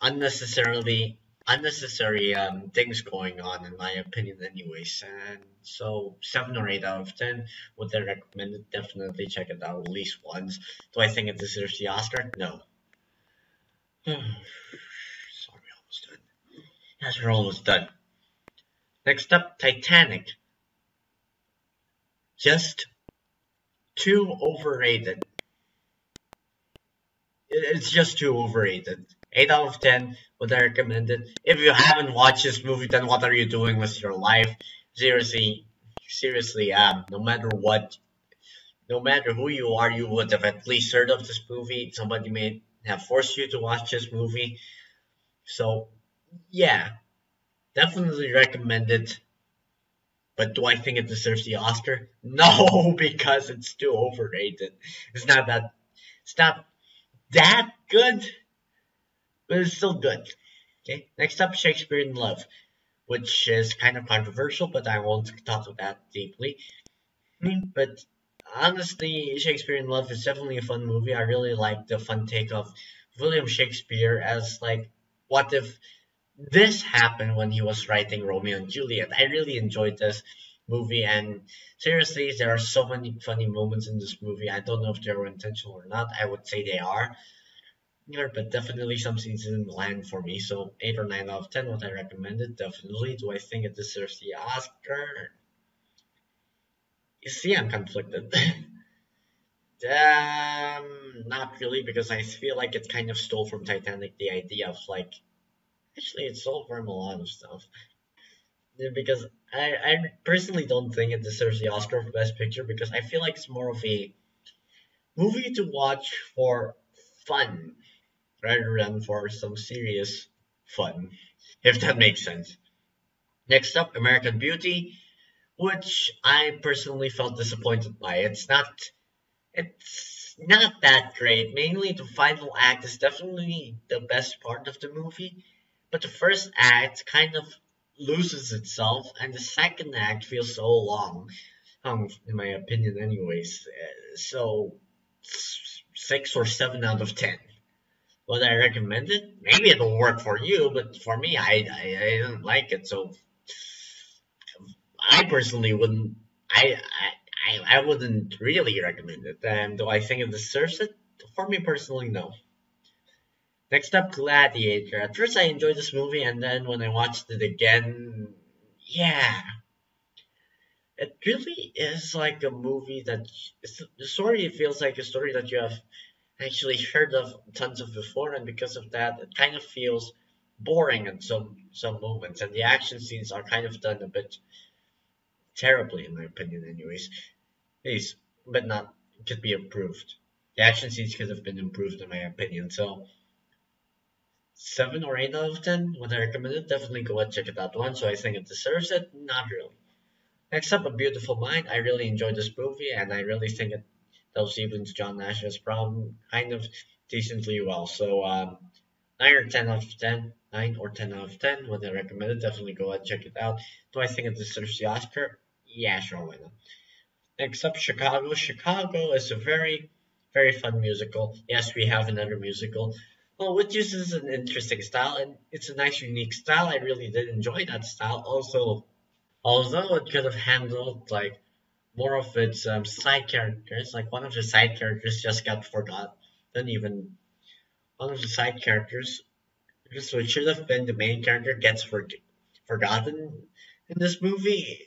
unnecessarily unnecessary um, things going on, in my opinion, anyways. And so, 7 or 8 out of 10. Would I recommend it? Definitely check it out at least once. Do I think it deserves the Oscar? No. Sorry, almost done. Yes, we're almost done. Next up, Titanic. Just too overrated. It's just too overrated. 8 out of 10 would I recommend it. If you haven't watched this movie, then what are you doing with your life? Seriously, seriously, um, no matter what, no matter who you are, you would have at least heard of this movie. Somebody may have forced you to watch this movie. So, yeah, definitely recommend it. But do I think it deserves the Oscar? No, because it's too overrated. It's not that. It's not that good, but it's still good. Okay. Next up, Shakespeare in Love, which is kind of controversial, but I won't talk about that deeply. But honestly, Shakespeare in Love is definitely a fun movie. I really like the fun take of William Shakespeare as like, what if this happened when he was writing Romeo and Juliet. I really enjoyed this movie, and seriously, there are so many funny moments in this movie. I don't know if they were intentional or not. I would say they are. Yeah, but definitely some scenes didn't land for me. So eight or nine out of ten, would I recommend it? Definitely. Do I think it deserves the Oscar? You see, I'm conflicted. um, not really, because I feel like it kind of stole from Titanic the idea of like Actually, it stole from a lot of stuff. Because I, I personally don't think it deserves the Oscar for Best Picture because I feel like it's more of a movie to watch for fun rather than for some serious fun, if that makes sense. Next up, American Beauty, which I personally felt disappointed by. It's not it's not that great. Mainly the final act is definitely the best part of the movie, but the first act kind of loses itself and the second act feels so long. Um, in my opinion anyways. Uh, so 6 or 7 out of 10. Well, I recommend it. Maybe it'll work for you, but for me, I, I, I didn't like it. So I personally wouldn't. I, I I wouldn't really recommend it. And do I think it deserves it? For me personally, no. Next up, Gladiator. At first, I enjoyed this movie, and then when I watched it again, yeah. It really is like a movie that the story feels like a story that you have actually heard of tons of before, and because of that, it kind of feels boring at some some moments, and the action scenes are kind of done a bit terribly, in my opinion, anyways. Please, but not could be improved. The action scenes could have been improved, in my opinion. So seven or eight out of ten. Would I recommend it? Definitely go and check it out once. So I think it deserves it. Not really. Next up, A Beautiful Mind. I really enjoyed this movie, and I really think it deep into John Nash's problem kind of decently well. So um, nine or ten out of ten. Nine or ten out of ten. Would I recommend it? Definitely go and check it out. Do I think it deserves the Oscar? Yeah, sure, why not? Next up, Chicago. Chicago is a very, very fun musical. Yes, we have another musical Well, which is an interesting style, and it's a nice, unique style. I really did enjoy that style. Also, although it could have handled like more of its um, side characters, like one of the side characters just got forgotten. Then even one of the side characters, so it should have been the main character, gets for- forgotten in this movie.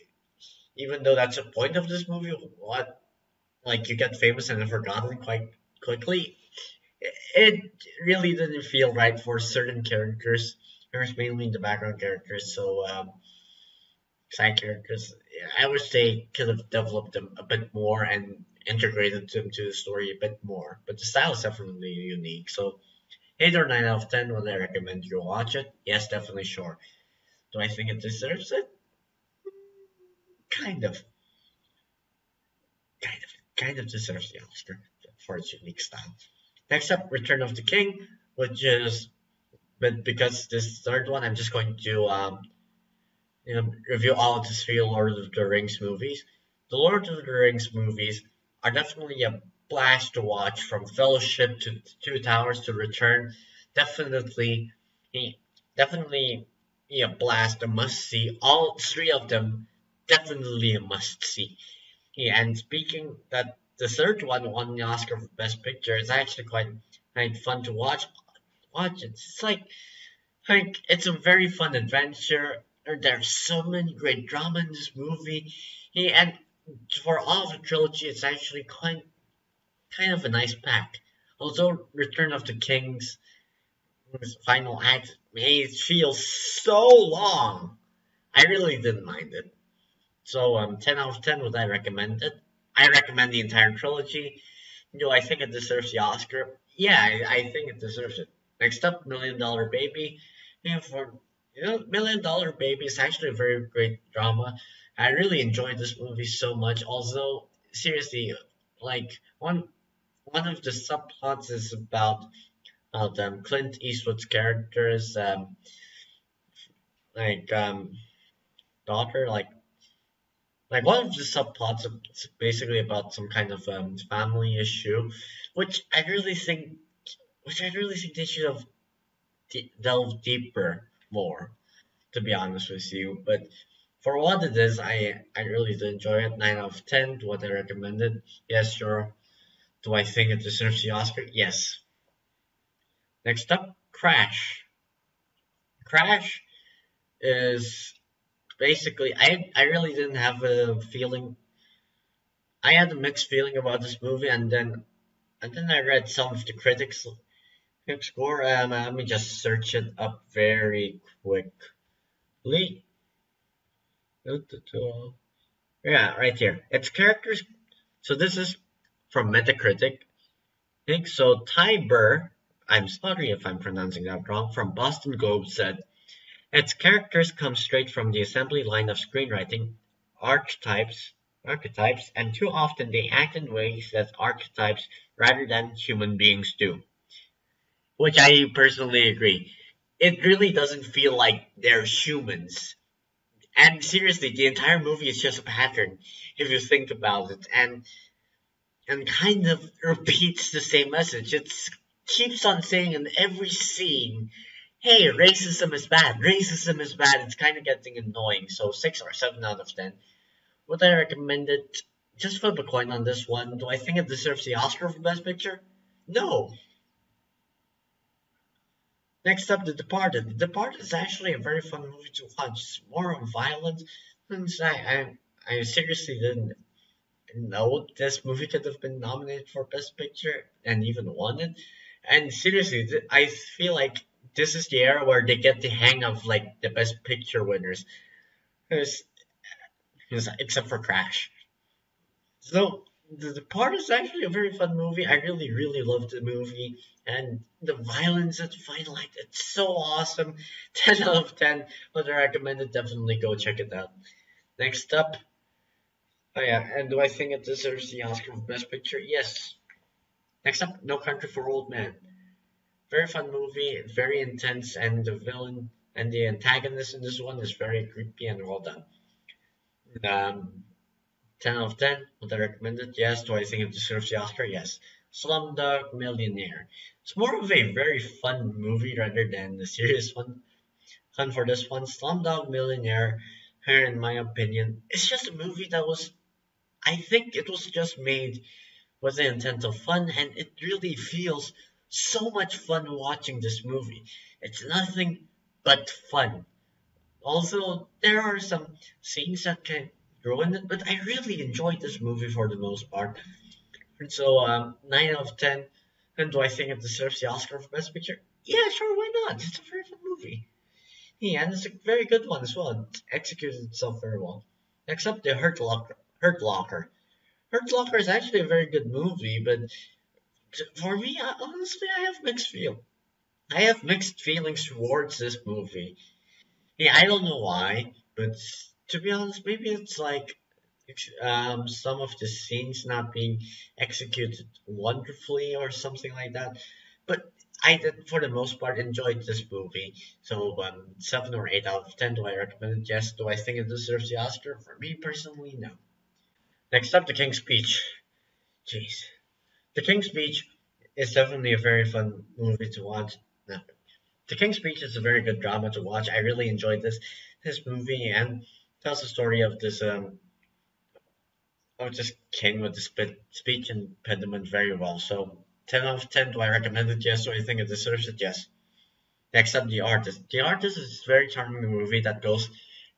Even though that's the point of this movie, what like you get famous and forgotten quite quickly it really didn't feel right for certain characters. There's mainly the background characters, so um, side characters. I wish they could have developed them a bit more and integrated them to the story a bit more. But the style is definitely unique. So, eight or nine out of ten. Would I recommend you watch it? Yes, definitely. Sure. Do I think it deserves it? Kind of. Kind of. Kind of deserves the Oscar for its unique style. Next up, Return of the King, which is, but because this third one, I'm just going to um, you know, review all of the three Lord of the Rings movies. The Lord of the Rings movies are definitely a blast to watch from Fellowship to Two Towers to Return. Definitely, eh, definitely eh, a blast, a must see. All three of them definitely a must see. Yeah, and speaking that the third one won the Oscar for Best Picture. It's actually quite quite fun to watch. Watch it. It's like like it's a very fun adventure. There's so many great drama in this movie, He and for all of the trilogy, it's actually quite kind of a nice pack. Although Return of the King's final act may feel so long, I really didn't mind it. So um, 10 out of 10 would I recommend it? I recommend the entire trilogy. Do I think it deserves the Oscar? Yeah, I, I think it deserves it. Next up, Million Dollar Baby. Yeah, for you know, Million Dollar Baby is actually a very great drama. I really enjoyed this movie so much. Although, seriously, like one one of the subplots is about uh, um, Clint Eastwood's characters, um, like um, daughter, like like one of the subplots is basically about some kind of um, family issue, which I really think, which I really think they should have de- delved deeper more, to be honest with you. But for what it is, I I really did enjoy it. Nine out of ten. What I recommended? Yes, sure. Do I think it deserves the Oscar? Yes. Next up, Crash. Crash is basically, I I really didn't have a feeling. I had a mixed feeling about this movie, and then and then I read some of the critics score. Um, let me just search it up very quickly. Yeah, right here. Its characters. So this is from Metacritic. I think so. Ty Burr, I'm sorry if I'm pronouncing that wrong, from Boston Globe said its characters come straight from the assembly line of screenwriting, archetypes, archetypes, and too often they act in ways that archetypes rather than human beings do. Which I personally agree. It really doesn't feel like they're humans. And seriously, the entire movie is just a pattern, if you think about it, and and kind of repeats the same message. It keeps on saying in every scene hey, racism is bad, racism is bad, it's kind of getting annoying. So 6 or 7 out of 10. Would I recommend it? Just flip a coin on this one. Do I think it deserves the Oscar for Best Picture? No. Next up, The Departed. The Departed is actually a very fun movie to watch. It's more on violence. I, I, I seriously didn't know this movie could have been nominated for Best Picture and even won it. And seriously, I feel like this is the era where they get the hang of like the best picture winners. Because, except for Crash. So the, part is actually a very fun movie. I really, really loved the movie, and the violence at the final act, it's so awesome. Ten out of ten. Would I recommend it? Definitely go check it out. Next up, oh yeah, and do I think it deserves the Oscar for Best Picture? Yes. Next up, No Country for Old Men very fun movie, very intense, and the villain and the antagonist in this one is very creepy and well done. Um, 10 out of 10, would I recommend it? Yes. Do I think it deserves the Oscar? Yes. Slumdog Millionaire. It's more of a very fun movie rather than a serious one. Fun for this one, Slumdog Millionaire, here in my opinion, it's just a movie that was, I think it was just made with the intent of fun, and it really feels so much fun watching this movie. It's nothing but fun. Also, there are some scenes that can ruin it, but I really enjoyed this movie for the most part. And so, um, 9 out of 10. And do I think it deserves the Oscar for Best Picture? Yeah, sure, why not? It's a very fun movie. Yeah, and it's a very good one as well. It executed itself very well. Up, The Hurt Locker. Hurt Locker. Hurt Locker is actually a very good movie, but for me, honestly, I have mixed feel. I have mixed feelings towards this movie. Yeah, I don't know why, but to be honest, maybe it's like um, some of the scenes not being executed wonderfully or something like that. But I did, for the most part, enjoyed this movie. So, um, 7 or 8 out of 10. Do I recommend it? Yes. Do I think it deserves the Oscar? For me personally, no. Next up, The King's Speech. Jeez. The King's Speech is definitely a very fun movie to watch. No. The King's Speech is a very good drama to watch. I really enjoyed this this movie and tells the story of this um of this king with the speech impediment very well. So 10 out of 10, do I recommend it? Yes. Do I think it deserves it? Yes. Next up, The Artist. The Artist is a very charming movie that goes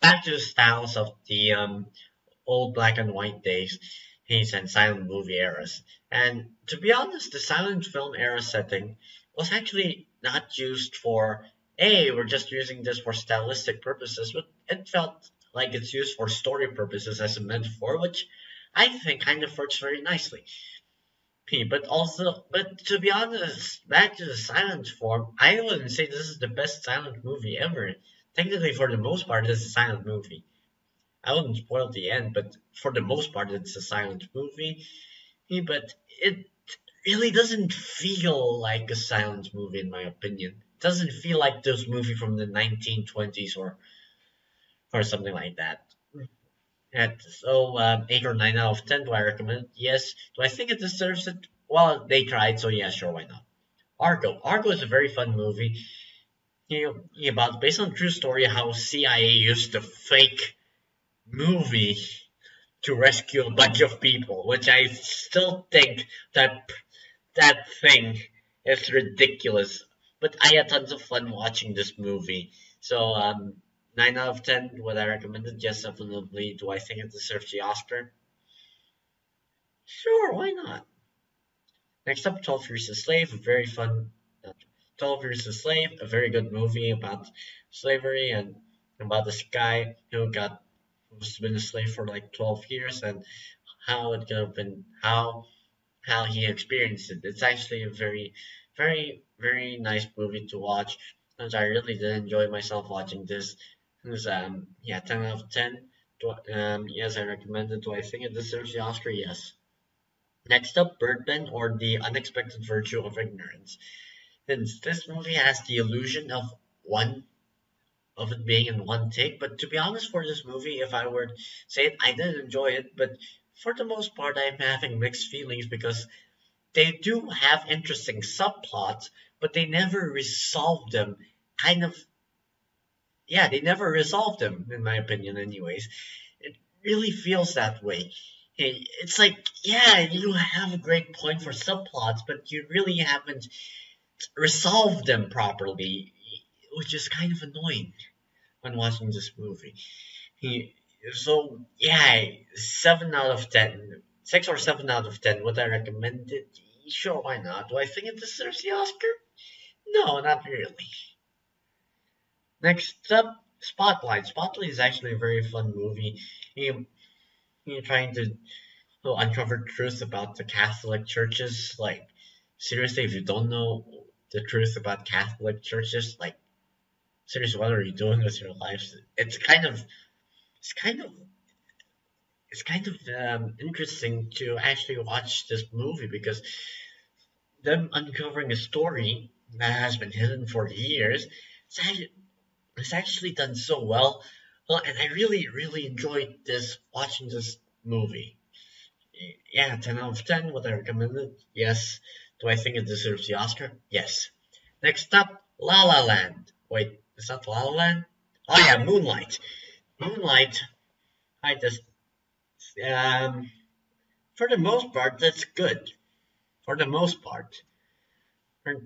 back to the styles of the um, old black and white days and silent movie eras. And to be honest, the silent film era setting was actually not used for, hey, we're just using this for stylistic purposes, but it felt like it's used for story purposes as a metaphor, which I think kind of works very nicely. But also, but to be honest, back to the silent form, I wouldn't say this is the best silent movie ever. Technically, for the most part, it's a silent movie. I wouldn't spoil the end, but for the most part, it's a silent movie. But it really doesn't feel like a silent movie, in my opinion. It doesn't feel like those movie from the 1920s or or something like that. And so, um, 8 or 9 out of 10, do I recommend? Yes. Do I think it deserves it? Well, they tried, so yeah, sure, why not? Argo. Argo is a very fun movie. You know, about based on true story how CIA used a fake movie to rescue a bunch of people, which I still think that that thing is ridiculous. But I had tons of fun watching this movie. So um, nine out of ten. Would I recommend it? Yes, definitely. Do I think it deserves the Oscar? Sure, why not? Next up, 12 Years a Slave, a very fun. Uh, 12 Years a Slave, a very good movie about slavery and about this guy who got who's been a slave for like 12 years and how it could have been how how he experienced it. It's actually a very very very nice movie to watch. I really did enjoy myself watching this. Um yeah 10 out of 10. Do, um yes I recommend it. Do I think it deserves the Oscar? Yes. Next up, Birdman or the Unexpected Virtue of Ignorance. Since this movie has the illusion of one of it being in one take. But to be honest, for this movie, if I were to say it, I did enjoy it. But for the most part, I'm having mixed feelings because they do have interesting subplots, but they never resolve them. Kind of, yeah, they never resolved them, in my opinion, anyways. It really feels that way. It's like, yeah, you have a great point for subplots, but you really haven't resolved them properly which is kind of annoying when watching this movie. So yeah, seven out of ten, six or seven out of ten. Would I recommend it? Sure, why not? Do I think it deserves the Oscar? No, not really. Next up, Spotlight. Spotlight is actually a very fun movie. You, you're trying to uncover truth about the Catholic churches. Like, seriously, if you don't know the truth about Catholic churches, like, seriously, what are you doing with your life? It's kind of, it's kind of, it's kind of um, interesting to actually watch this movie because them uncovering a story that has been hidden for years, it's actually, it's actually done so well. Well, and I really, really enjoyed this watching this movie. yeah, 10 out of 10. Would I recommend it? Yes. Do I think it deserves the Oscar? Yes. Next up, La La Land. Wait, is that La La Land? Oh yeah, Moonlight. Moonlight. I just um for the most part that's good. For the most part.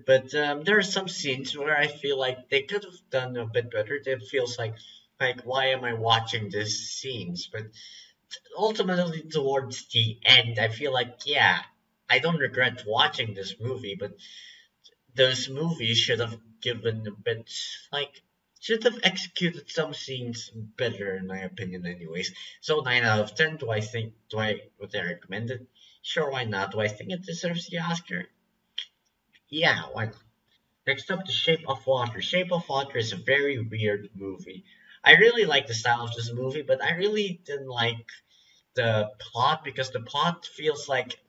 But um, there are some scenes where I feel like they could have done a bit better. It feels like like why am I watching these scenes? But ultimately towards the end, I feel like yeah, I don't regret watching this movie, but this movie should have given a bit like should have executed some scenes better in my opinion anyways. So nine out of ten, do I think do I would I recommend it? Sure why not? Do I think it deserves the Oscar? Yeah, not? Next up, The Shape of Water. Shape of Water is a very weird movie. I really like the style of this movie, but I really didn't like the plot because the plot feels like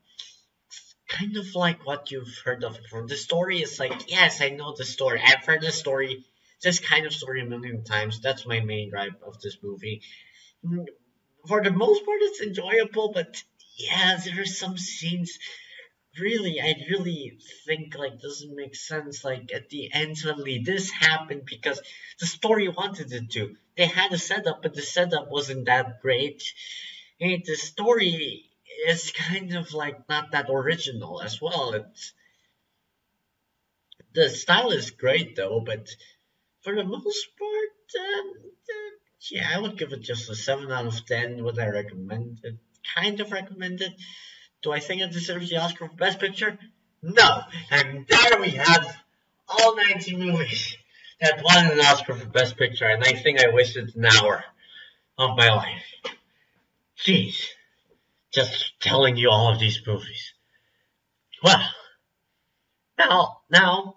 kind of like what you've heard of before. The story is like, yes, I know the story. I've heard the story, this kind of story a million times. That's my main gripe of this movie. For the most part, it's enjoyable, but yeah, there are some scenes. Really, I really think like doesn't make sense. Like at the end, suddenly this happened because the story wanted it to. They had a setup, but the setup wasn't that great. And the story is kind of like not that original as well. It's the style is great though, but for the most part, um, uh, yeah, I would give it just a seven out of ten. Would I recommend it? Kind of recommend it. Do I think it deserves the Oscar for Best Picture? No. And there we have all 90 movies that won an Oscar for Best Picture, and I think I wasted an hour of my life. Jeez just telling you all of these movies. Well, now, now,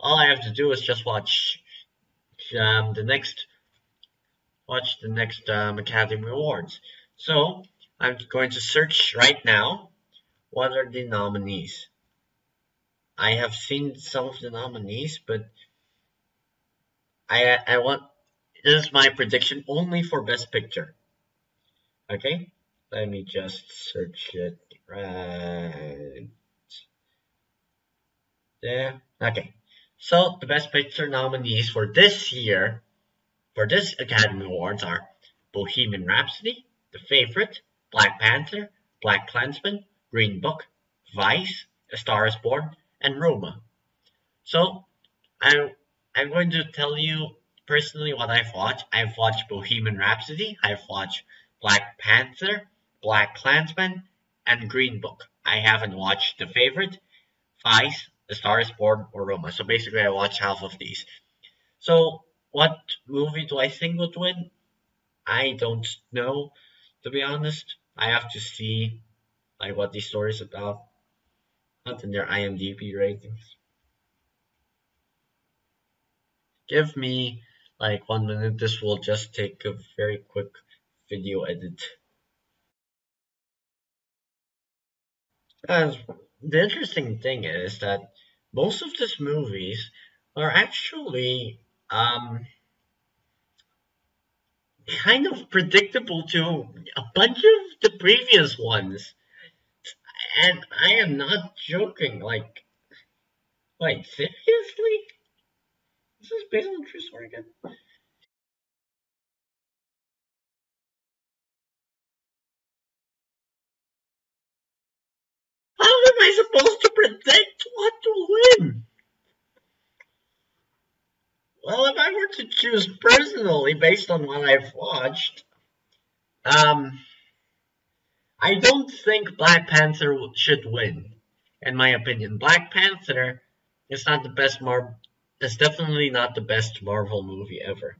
all I have to do is just watch um, the next, watch the next um, Academy Awards. So, I'm going to search right now, what are the nominees? I have seen some of the nominees, but I, I want, this is my prediction only for Best Picture. Okay? Let me just search it right there. Okay. So the Best Picture nominees for this year, for this Academy Awards are Bohemian Rhapsody, The Favorite, Black Panther, Black Klansman, Green Book, Vice, A Star is Born, and Roma. So I'm I'm going to tell you personally what I've watched. I've watched Bohemian Rhapsody, I've watched Black Panther, Black Klansman, and Green Book. I haven't watched The Favorite, Vice, The Star is Born, or Roma. So basically, I watched half of these. So, what movie do I think would win? I don't know, to be honest. I have to see like what the story is about. Not in their IMDb ratings. Give me like one minute. This will just take a very quick video edit. Uh, the interesting thing is that most of these movies are actually um, kind of predictable to a bunch of the previous ones. And I am not joking. Like, wait, seriously? This is based on true story again? How am I supposed to predict what to win? Well, if I were to choose personally based on what I've watched, um, I don't think Black Panther should win. In my opinion, Black Panther is not the best Mar. It's definitely not the best Marvel movie ever.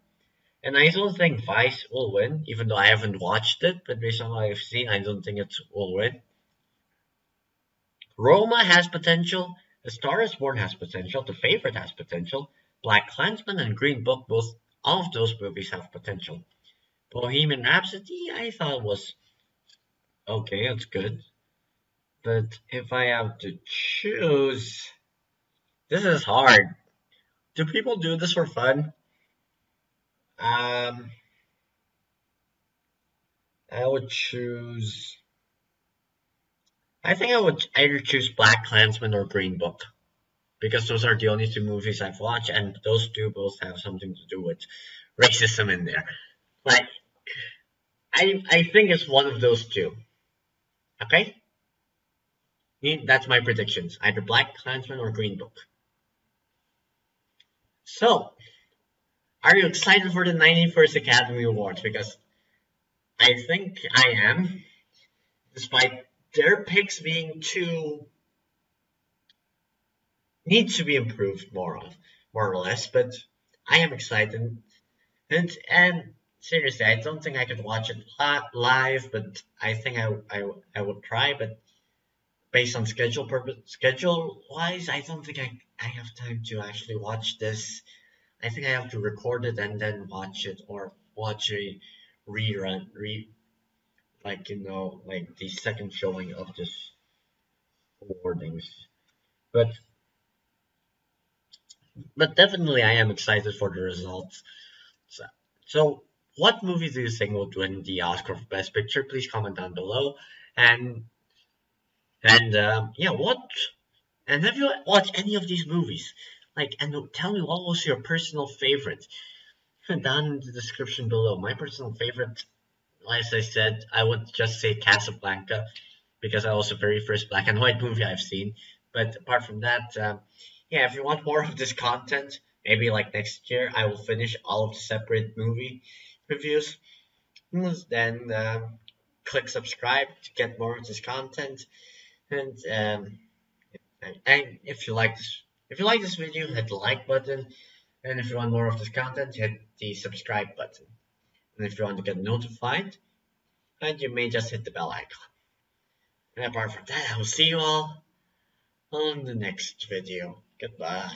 And I don't think Vice will win, even though I haven't watched it. But based on what I've seen, I don't think it will win. Roma has potential. The Star is Born has potential. The Favorite has potential. Black Klansman and Green Book, both all of those movies have potential. Bohemian Rhapsody, I thought was okay, it's good. But if I have to choose, this is hard. Do people do this for fun? Um, I would choose I think I would either choose Black Klansman or Green Book because those are the only two movies I've watched, and those two both have something to do with racism in there. Like, I I think it's one of those two. Okay, that's my predictions: either Black Klansman or Green Book. So, are you excited for the 91st Academy Awards? Because I think I am, despite their picks being too needs to be improved more of more or less, but I am excited. And and seriously, I don't think I could watch it live, but I think I I, I would try. But based on schedule purpose, schedule wise, I don't think I I have time to actually watch this. I think I have to record it and then watch it or watch a rerun, re like you know, like the second showing of this awardings. But but definitely I am excited for the results. So, so what movie do you think will win the Oscar for Best Picture? Please comment down below. And and um, yeah, what? And have you watched any of these movies? Like, and tell me what was your personal favorite? Down in the description below. My personal favorite, as I said, I would just say Casablanca because that was the very first black and white movie I've seen. But apart from that, um, yeah, if you want more of this content, maybe like next year, I will finish all of the separate movie reviews. Then um, click subscribe to get more of this content. And um, and if you like this, if you like this video, hit the like button. And if you want more of this content, hit the subscribe button. And if you want to get notified, and you may just hit the bell icon. And apart from that, I will see you all on the next video. Goodbye.